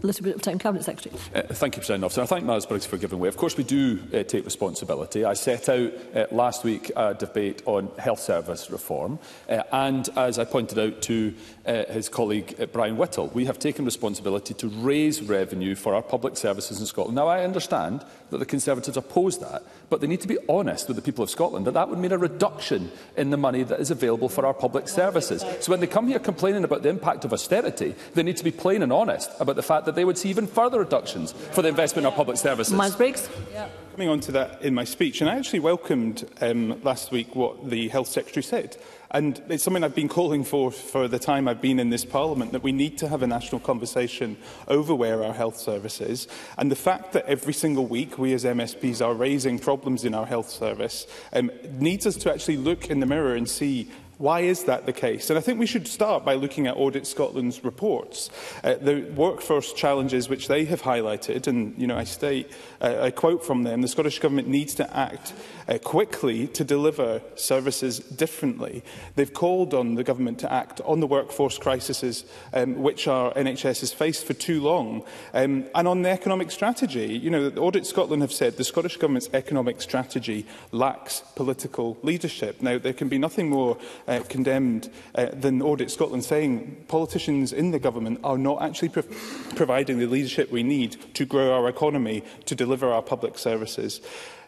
a little bit of time. Cabinet Secretary. Uh, thank you, President Officer. I thank Miles Briggs for giving way. Of course, we do uh, take responsibility. I set out uh, last week a debate on health service reform, uh, and as I pointed out to uh, his colleague uh, Brian Whittle, we have taken responsibility to raise revenue for our public services in Scotland. Now, I understand that the Conservatives oppose that, but they need to be honest with the people of Scotland that that would mean a reduction in the money that is available for our public services. So when they come here complaining about the impact of austerity, they need to be plain and honest about the fact that they would see even further reductions for the investment in our public services. Miles Briggs. Yeah. Coming on to that in my speech, and I actually welcomed um, last week what the Health Secretary said. And it's something I've been calling for for the time I've been in this Parliament, that we need to have a national conversation over where our health service is. And the fact that every single week we as MSPs are raising problems in our health service um, needs us to actually look in the mirror and see Why is that the case? And I think we should start by looking at Audit Scotland's reports. Uh, the workforce challenges which they have highlighted, and you know, I, state, uh, a quote from them, the Scottish Government needs to act uh, quickly to deliver services differently. They've called on the Government to act on the workforce crises um, which our NHS has faced for too long, um, and on the economic strategy. You know, Audit Scotland have said the Scottish Government's economic strategy lacks political leadership. Now, there can be nothing more uh, condemned uh, than Audit Scotland saying politicians in the government are not actually pro providing the leadership we need to grow our economy, to deliver our public services.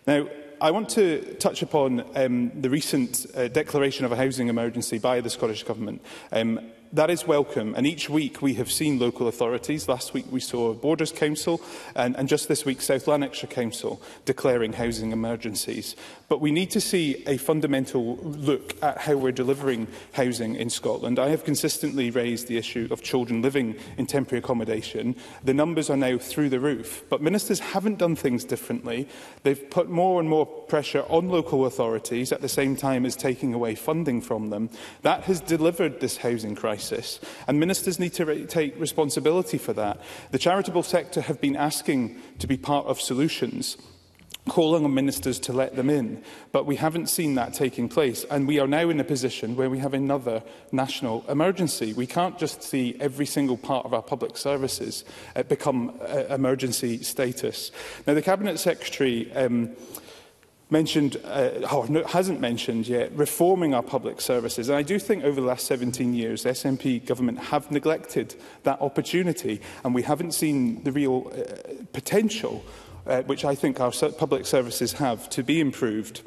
Now, I want to touch upon um, the recent uh, declaration of a housing emergency by the Scottish Government. Um, that is welcome, and each week we have seen local authorities. Last week we saw Borders Council, and, and just this week South Lanarkshire Council declaring housing emergencies. But we need to see a fundamental look at how we're delivering housing in Scotland. I have consistently raised the issue of children living in temporary accommodation. The numbers are now through the roof, but ministers haven't done things differently. They've put more and more pressure on local authorities at the same time as taking away funding from them. That has delivered this housing crisis, and ministers need to re take responsibility for that. The charitable sector have been asking to be part of solutions calling on ministers to let them in. But we haven't seen that taking place, and we are now in a position where we have another national emergency. We can't just see every single part of our public services uh, become uh, emergency status. Now, the Cabinet Secretary... Um, mentioned, uh, oh, no, hasn't mentioned yet, reforming our public services. And I do think over the last 17 years, the SNP government have neglected that opportunity, and we haven't seen the real uh, potential uh, which I think our public services have, to be improved.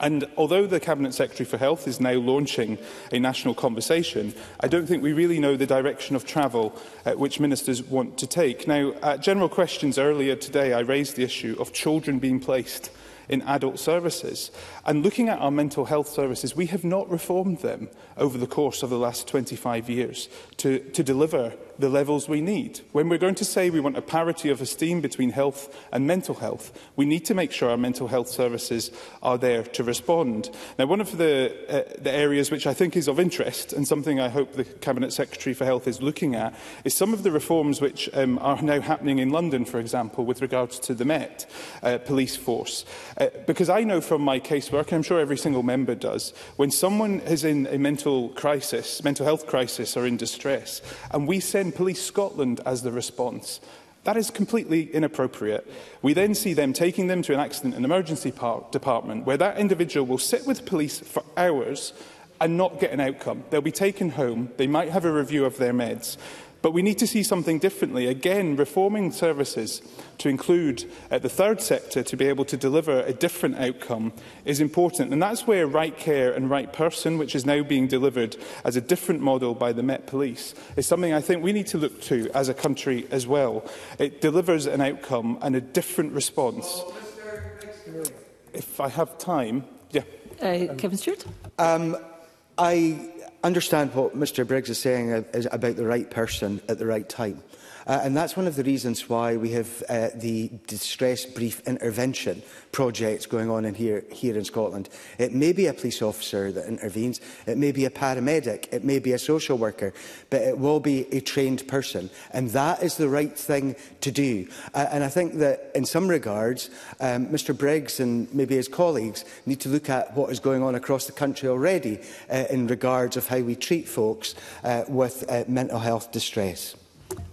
And although the Cabinet Secretary for Health is now launching a national conversation, I don't think we really know the direction of travel uh, which ministers want to take. Now, at general questions earlier today, I raised the issue of children being placed in adult services. And looking at our mental health services, we have not reformed them over the course of the last 25 years to, to deliver the levels we need. When we're going to say we want a parity of esteem between health and mental health, we need to make sure our mental health services are there to respond. Now, one of the, uh, the areas which I think is of interest and something I hope the Cabinet Secretary for Health is looking at is some of the reforms which um, are now happening in London, for example, with regards to the Met uh, police force. Uh, because I know from my casework, and I'm sure every single member does, when someone is in a mental crisis, mental health crisis or in distress, and we send then Police Scotland as the response. That is completely inappropriate. We then see them taking them to an accident and emergency department where that individual will sit with police for hours and not get an outcome. They'll be taken home. They might have a review of their meds. But we need to see something differently. Again, reforming services to include uh, the third sector to be able to deliver a different outcome is important. And that's where Right Care and Right Person, which is now being delivered as a different model by the Met Police, is something I think we need to look to as a country as well. It delivers an outcome and a different response. If I have time, yeah. Uh, Kevin Stewart? Um, I understand what Mr Briggs is saying about the right person at the right time. Uh, and that's one of the reasons why we have uh, the distress brief intervention projects going on in here, here in Scotland. It may be a police officer that intervenes, it may be a paramedic, it may be a social worker, but it will be a trained person. And that is the right thing to do. Uh, and I think that in some regards, um, Mr Briggs and maybe his colleagues need to look at what is going on across the country already uh, in regards of how we treat folks uh, with uh, mental health distress.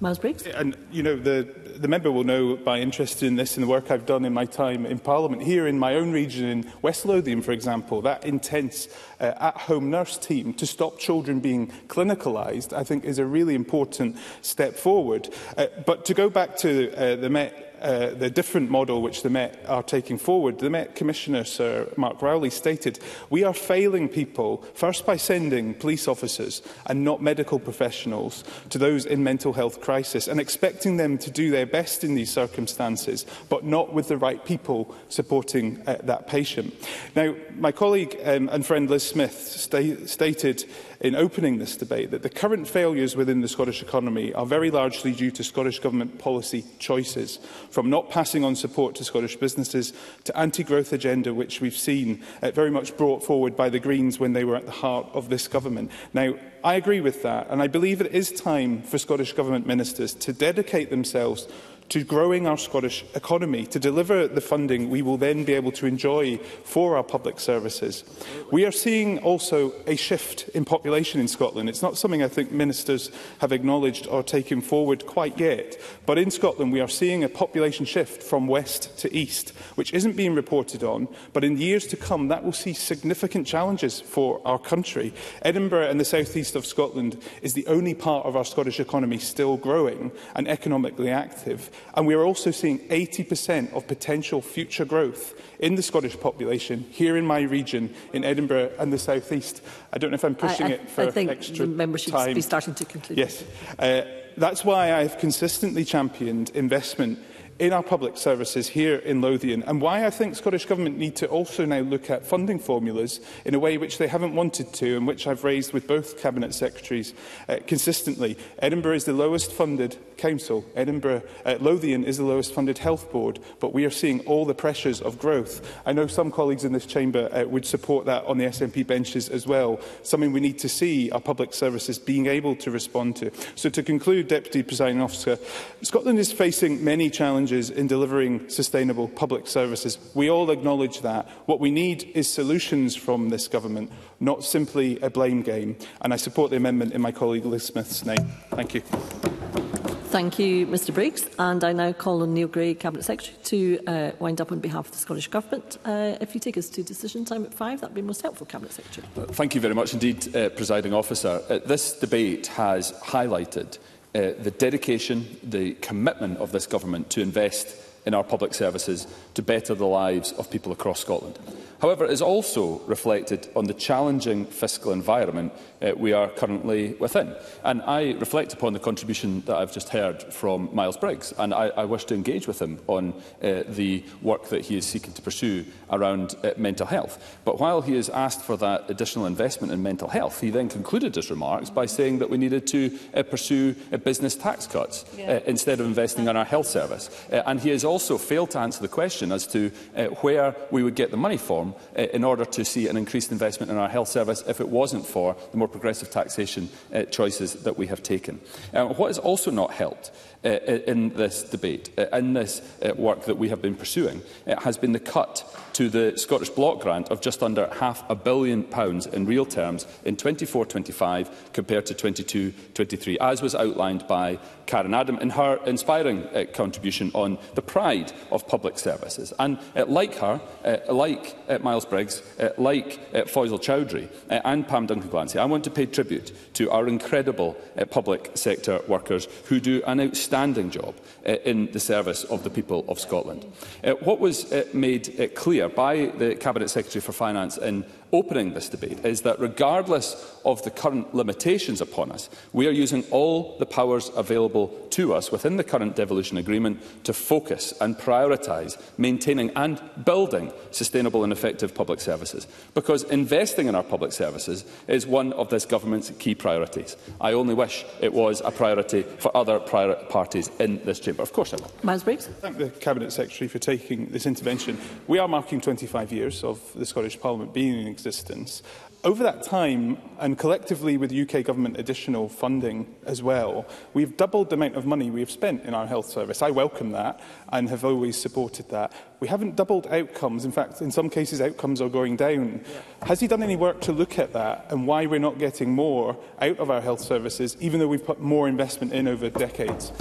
Miles Briggs. And, you know, the, the member will know by interest in this and the work I've done in my time in Parliament. Here in my own region, in West Lothian, for example, that intense uh, at-home nurse team to stop children being clinicalised, I think, is a really important step forward. Uh, but to go back to uh, the Met uh, the different model which the Met are taking forward, the Met Commissioner, Sir Mark Rowley, stated, we are failing people first by sending police officers and not medical professionals to those in mental health crisis and expecting them to do their best in these circumstances, but not with the right people supporting uh, that patient. Now, my colleague um, and friend Liz Smith sta stated in opening this debate that the current failures within the Scottish economy are very largely due to Scottish Government policy choices, from not passing on support to Scottish businesses to anti-growth agenda, which we've seen uh, very much brought forward by the Greens when they were at the heart of this government. Now, I agree with that, and I believe it is time for Scottish Government ministers to dedicate themselves to growing our Scottish economy. To deliver the funding we will then be able to enjoy for our public services. We are seeing also a shift in population in Scotland. It's not something I think ministers have acknowledged or taken forward quite yet. But in Scotland, we are seeing a population shift from west to east, which isn't being reported on. But in years to come, that will see significant challenges for our country. Edinburgh and the southeast of Scotland is the only part of our Scottish economy still growing and economically active. And we are also seeing 80% of potential future growth in the Scottish population here in my region, in Edinburgh and the South East. I don't know if I'm pushing I, I, it for extra time. I think the member should be starting to conclude. Yes. Uh, that's why I have consistently championed investment in our public services here in Lothian and why I think Scottish Government need to also now look at funding formulas in a way which they haven't wanted to and which I've raised with both Cabinet Secretaries uh, consistently. Edinburgh is the lowest funded council. Edinburgh uh, Lothian is the lowest funded health board, but we are seeing all the pressures of growth. I know some colleagues in this chamber uh, would support that on the SNP benches as well, something we need to see our public services being able to respond to. So to conclude, Deputy Presiding Officer, Scotland is facing many challenges challenges in delivering sustainable public services. We all acknowledge that. What we need is solutions from this government, not simply a blame game. And I support the amendment in my colleague Liz Smith's name. Thank you. Thank you, Mr Briggs. And I now call on Neil Gray, Cabinet Secretary, to uh, wind up on behalf of the Scottish Government. Uh, if you take us to decision time at five, that would be most helpful, Cabinet Secretary. Uh, thank you very much indeed, uh, Presiding Officer. Uh, this debate has highlighted Uh, the dedication, the commitment of this government to invest in our public services to better the lives of people across Scotland. However, it is also reflected on the challenging fiscal environment uh, we are currently within. And I reflect upon the contribution that I've just heard from Miles Briggs, and I, I wish to engage with him on uh, the work that he is seeking to pursue around uh, mental health. But while he has asked for that additional investment in mental health, he then concluded his remarks by saying that we needed to uh, pursue uh, business tax cuts uh, yeah. uh, instead of investing in our health service. Uh, and he has also failed to answer the question as to uh, where we would get the money from uh, in order to see an increased investment in our health service if it wasn't for the more progressive taxation uh, choices that we have taken. Um, what has also not helped Uh, uh, in this debate, uh, in this uh, work that we have been pursuing, it has been the cut to the Scottish Block Grant of just under half a billion pounds in real terms in 24-25 compared to 22-23, as was outlined by Karen Adam in her inspiring uh, contribution on the pride of public services. And uh, like her, uh, like uh, Miles Briggs, uh, like uh, Faisal Chowdhury uh, and Pam Duncan Glancy, I want to pay tribute to our incredible uh, public sector workers who do an outstanding outstanding job uh, in the service of the people of Scotland. Uh, what was uh, made uh, clear by the Cabinet Secretary for Finance in opening this debate is that regardless of the current limitations upon us, we are using all the powers available to us within the current devolution agreement to focus and prioritise maintaining and building sustainable and effective public services. Because investing in our public services is one of this government's key priorities. I only wish it was a priority for other prior parties in this chamber. Of course I will. Miles Briggs. Thank the Cabinet Secretary for taking this intervention. We are marking 25 years of the Scottish Parliament being existence. Over that time, and collectively with UK government additional funding as well, we've doubled the amount of money we've spent in our health service. I welcome that and have always supported that. We haven't doubled outcomes. In fact, in some cases, outcomes are going down. Yeah. Has he done any work to look at that and why we're not getting more out of our health services, even though we've put more investment in over decades?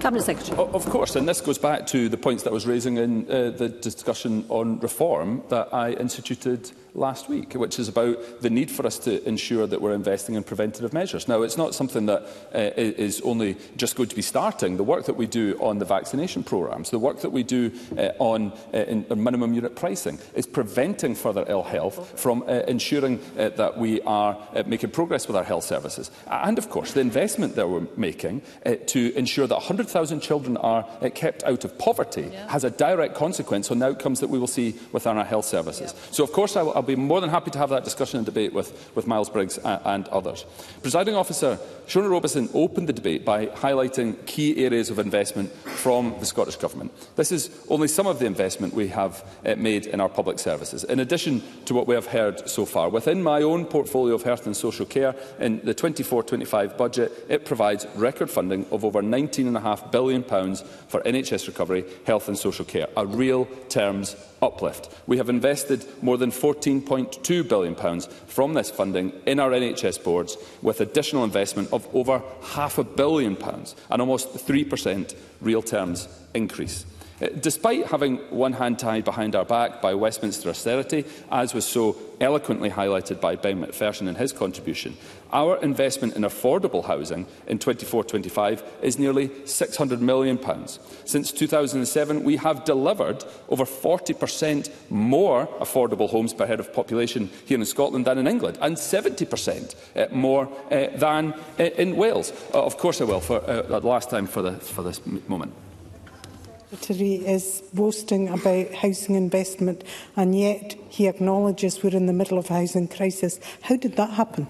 Cabinet Secretary. of course, and this goes back to the points that I was raising in uh, the discussion on reform that I instituted last week, which is about the need for us to ensure that we're investing in preventative measures. Now, it's not something that uh, is only just going to be starting. The work that we do on the vaccination programmes, the work that we do uh, on uh, in, minimum unit pricing, is preventing further ill health from uh, ensuring uh, that we are uh, making progress with our health services. And, of course, the investment that we're making uh, to ensure that 100,000 children are uh, kept out of poverty yeah. has a direct consequence on the outcomes that we will see within our health services. Yeah. So, of course, I, I I'll be more than happy to have that discussion and debate with, with Miles Briggs and others. Presiding Officer, Shona Robeson opened the debate by highlighting key areas of investment from the Scottish Government. This is only some of the investment we have uh, made in our public services, in addition to what we have heard so far. Within my own portfolio of health and social care, in the 24-25 budget, it provides record funding of over £19.5 billion for NHS recovery, health and social care, a real terms uplift. We have invested more than £14.2 billion from this funding in our NHS boards, with additional investment of over half a billion pounds, an almost 3% real terms increase. Uh, despite having one hand tied behind our back by Westminster austerity, as was so eloquently highlighted by Ben McPherson in his contribution, Our investment in affordable housing in 24-25 is nearly £600 million. Since 2007, we have delivered over 40% more affordable homes per head of population here in Scotland than in England, and 70% eh, more eh, than eh, in Wales. Uh, of course I will, for the last time for, the, for this moment. Secretary is boasting about housing investment and yet he acknowledges we're in the middle of a housing crisis. How did that happen?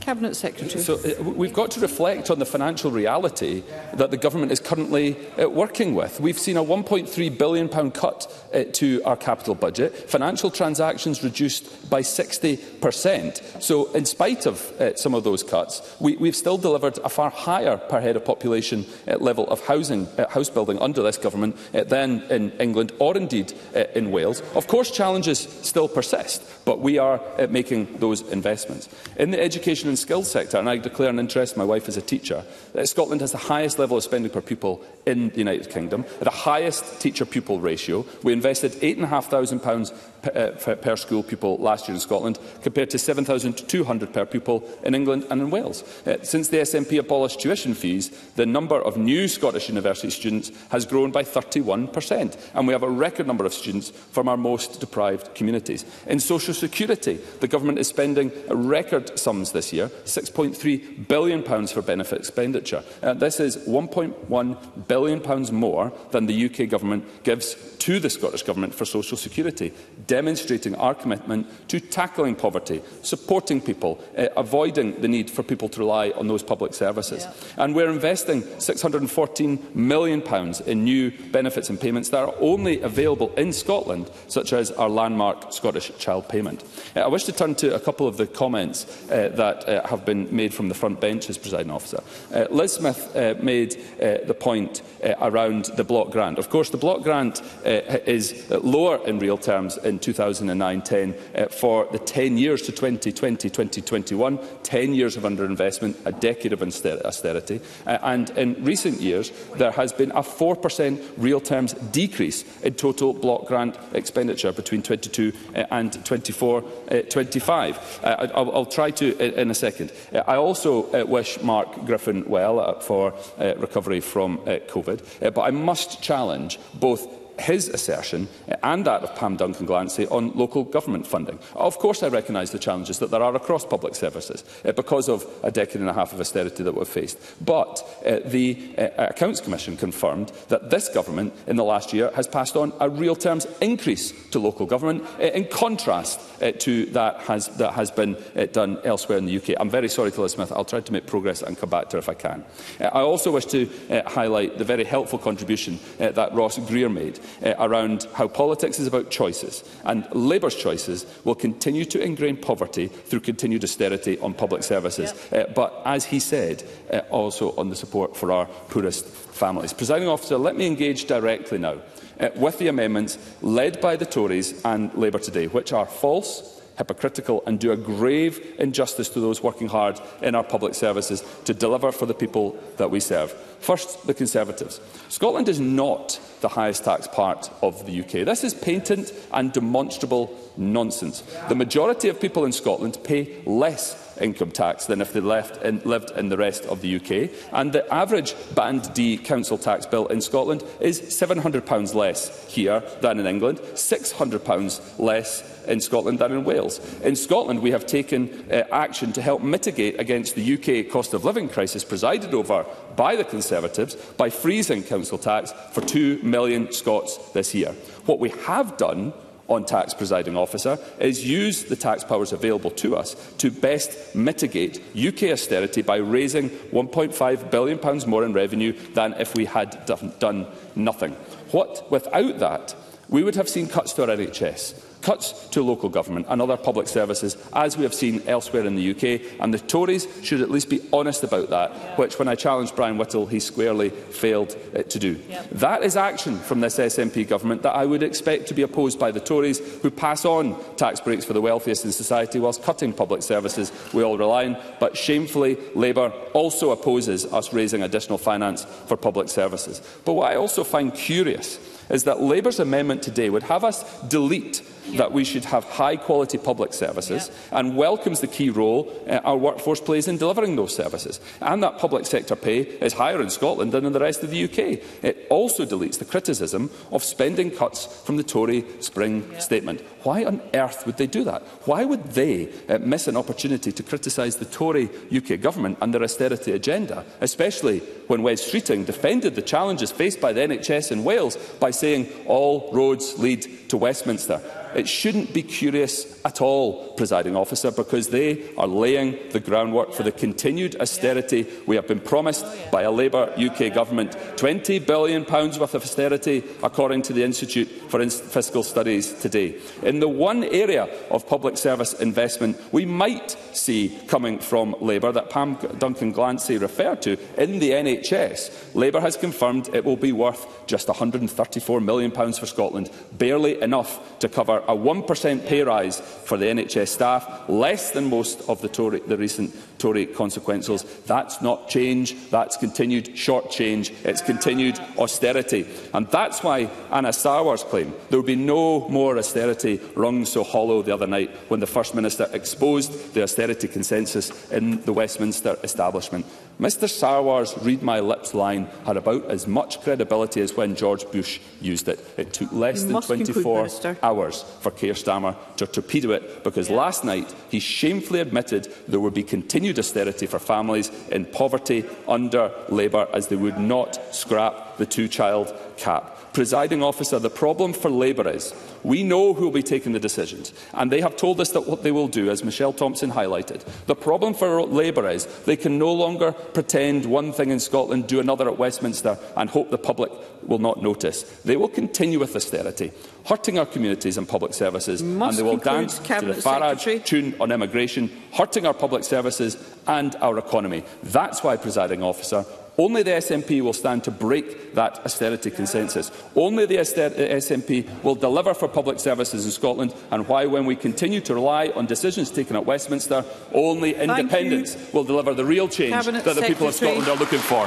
Cabinet Secretary. So uh, we've got to reflect on the financial reality that the government is currently uh, working with. We've seen a 1.3 billion pound cut uh, to our capital budget, financial transactions reduced by 60%. So in spite of uh, some of those cuts, we, we've still delivered a far higher per head of population uh, level of housing, house building under this government than in England or indeed in Wales. Of course, challenges still persist, but we are making those investments. In the education and skills sector, and I declare an interest, my wife is a teacher, that Scotland has the highest level of spending per pupil in the United Kingdom, at the highest teacher-pupil ratio. We invested £8,500 per, eh, per school pupil last year in Scotland, compared to 7,200 per pupil in England and in Wales. Uh, since the SNP abolished tuition fees, the number of new Scottish university students has grown by 31%, and we have a record number of students from our most deprived communities. In social security, the government is spending record sums this year, £6.3 billion pounds for benefit expenditure. Uh, this is £1.1 billion pounds more than the UK government gives to the Scottish Government for social security demonstrating our commitment to tackling poverty, supporting people, uh, avoiding the need for people to rely on those public services. Yeah. And we're investing £614 million in new benefits and payments that are only available in Scotland, such as our landmark Scottish Child Payment. Uh, I wish to turn to a couple of the comments uh, that uh, have been made from the front benches, presiding officer. Uh, Liz Smith uh, made uh, the point uh, around the block grant. Of course, the block grant uh, is lower in real terms in 2009-10 uh, for the 10 years to 2020-2021, 10 years of underinvestment, a decade of austerity. Uh, and in recent years, there has been a 4% real terms decrease in total block grant expenditure between 22 uh, and 24, 25. Uh, uh, I'll, I'll try to in, in a second. Uh, I also uh, wish Mark Griffin well uh, for uh, recovery from uh, COVID, uh, but I must challenge both his assertion eh, and that of Pam Duncan Glancy on local government funding. Of course, I recognise the challenges that there are across public services uh, because of a decade and a half of austerity that we've faced. But uh, the uh, Accounts Commission confirmed that this government in the last year has passed on a real terms increase to local government uh, in contrast uh, to that has, that has been uh, done elsewhere in the UK. I'm very sorry to Liz Smith. I'll try to make progress and come back to her if I can. Uh, I also wish to uh, highlight the very helpful contribution uh, that Ross Greer made uh, around how politics is about choices, and Labour's choices will continue to ingrain poverty through continued austerity on public services, yep. uh, but as he said, uh, also on the support for our poorest families. Presiding officer, let me engage directly now uh, with the amendments led by the Tories and Labour today, which are false, hypocritical and do a grave injustice to those working hard in our public services to deliver for the people that we serve. First, the Conservatives. Scotland is not the highest tax part of the UK. This is patent and demonstrable nonsense. The majority of people in Scotland pay less income tax than if they left in, lived in the rest of the UK. And the average Band D council tax bill in Scotland is 700 pounds less here than in England, 600 pounds less in Scotland and in Wales. In Scotland, we have taken uh, action to help mitigate against the UK cost of living crisis presided over by the Conservatives by freezing council tax for 2 million Scots this year. What we have done on tax presiding officer is use the tax powers available to us to best mitigate UK austerity by raising £1.5 billion pounds more in revenue than if we had done nothing. What, without that, we would have seen cuts to our NHS, cuts to local government and other public services, as we have seen elsewhere in the UK, and the Tories should at least be honest about that, yeah. which, when I challenged Brian Whittle, he squarely failed uh, to do. Yep. That is action from this SNP government that I would expect to be opposed by the Tories, who pass on tax breaks for the wealthiest in society whilst cutting public services we all rely on. But shamefully, Labour also opposes us raising additional finance for public services. But what I also find curious is that Labour's amendment today would have us delete that we should have high-quality public services yeah. and welcomes the key role uh, our workforce plays in delivering those services. And that public sector pay is higher in Scotland than in the rest of the UK. It also deletes the criticism of spending cuts from the Tory spring yeah. statement. Why on earth would they do that? Why would they uh, miss an opportunity to criticise the Tory UK government and their austerity agenda, especially when Wes Streeting defended the challenges faced by the NHS in Wales by saying all roads lead to Westminster? It shouldn't be curious at all, presiding officer, because they are laying the groundwork for the continued austerity we have been promised by a Labour UK government. £20 billion pounds worth of austerity, according to the Institute for Fiscal Studies today. In the one area of public service investment we might see coming from Labour that Pam Duncan Glancy referred to in the NHS, Labour has confirmed it will be worth just £134 million pounds for Scotland, barely enough to cover a 1% pay rise for the NHS staff, less than most of the, Tory, the recent Tory consequentials. That's not change, that's continued short change, it's continued austerity. And that's why Anna Sarwar's claim there will be no more austerity rung so hollow the other night when the First Minister exposed the austerity consensus in the Westminster establishment. Mr Sarwar's Read My Lips line had about as much credibility as when George Bush used it. It took less than 24 conclude, hours for Keir Starmer to torpedo it because yeah. last night he shamefully admitted there would be continued continued austerity for families in poverty under Labour as they would not scrap the two-child cap presiding officer, the problem for Labour is we know who will be taking the decisions, and they have told us that what they will do, as Michelle Thompson highlighted. The problem for Labour is they can no longer pretend one thing in Scotland, do another at Westminster, and hope the public will not notice. They will continue with austerity, hurting our communities and public services, Must and they will dance Cabinet to the Farage Secretary. tune on immigration, hurting our public services and our economy. That's why, presiding officer, Only the SNP will stand to break that austerity consensus. Only the SNP uh, will deliver for public services in Scotland and why, when we continue to rely on decisions taken at Westminster, only Thank independence you. will deliver the real change Cabinet that the Secretary. people of Scotland are looking for.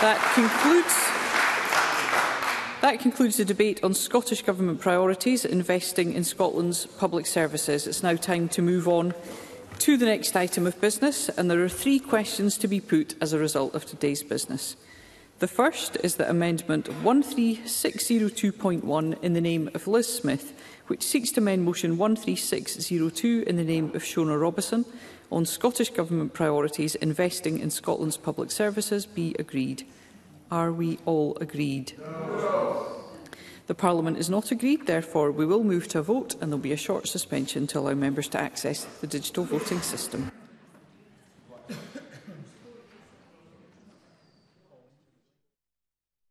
That concludes that concludes the debate on Scottish Government priorities investing in Scotland's public services. It's now time to move on to the next item of business, and there are three questions to be put as a result of today's business. The first is that Amendment 13602.1 in the name of Liz Smith, which seeks to amend Motion 13602 in the name of Shona Robison on Scottish Government priorities investing in Scotland's public services, be agreed. Are we all agreed? No. The Parliament is not agreed, therefore we will move to a vote and there will be a short suspension to allow members to access the digital voting system.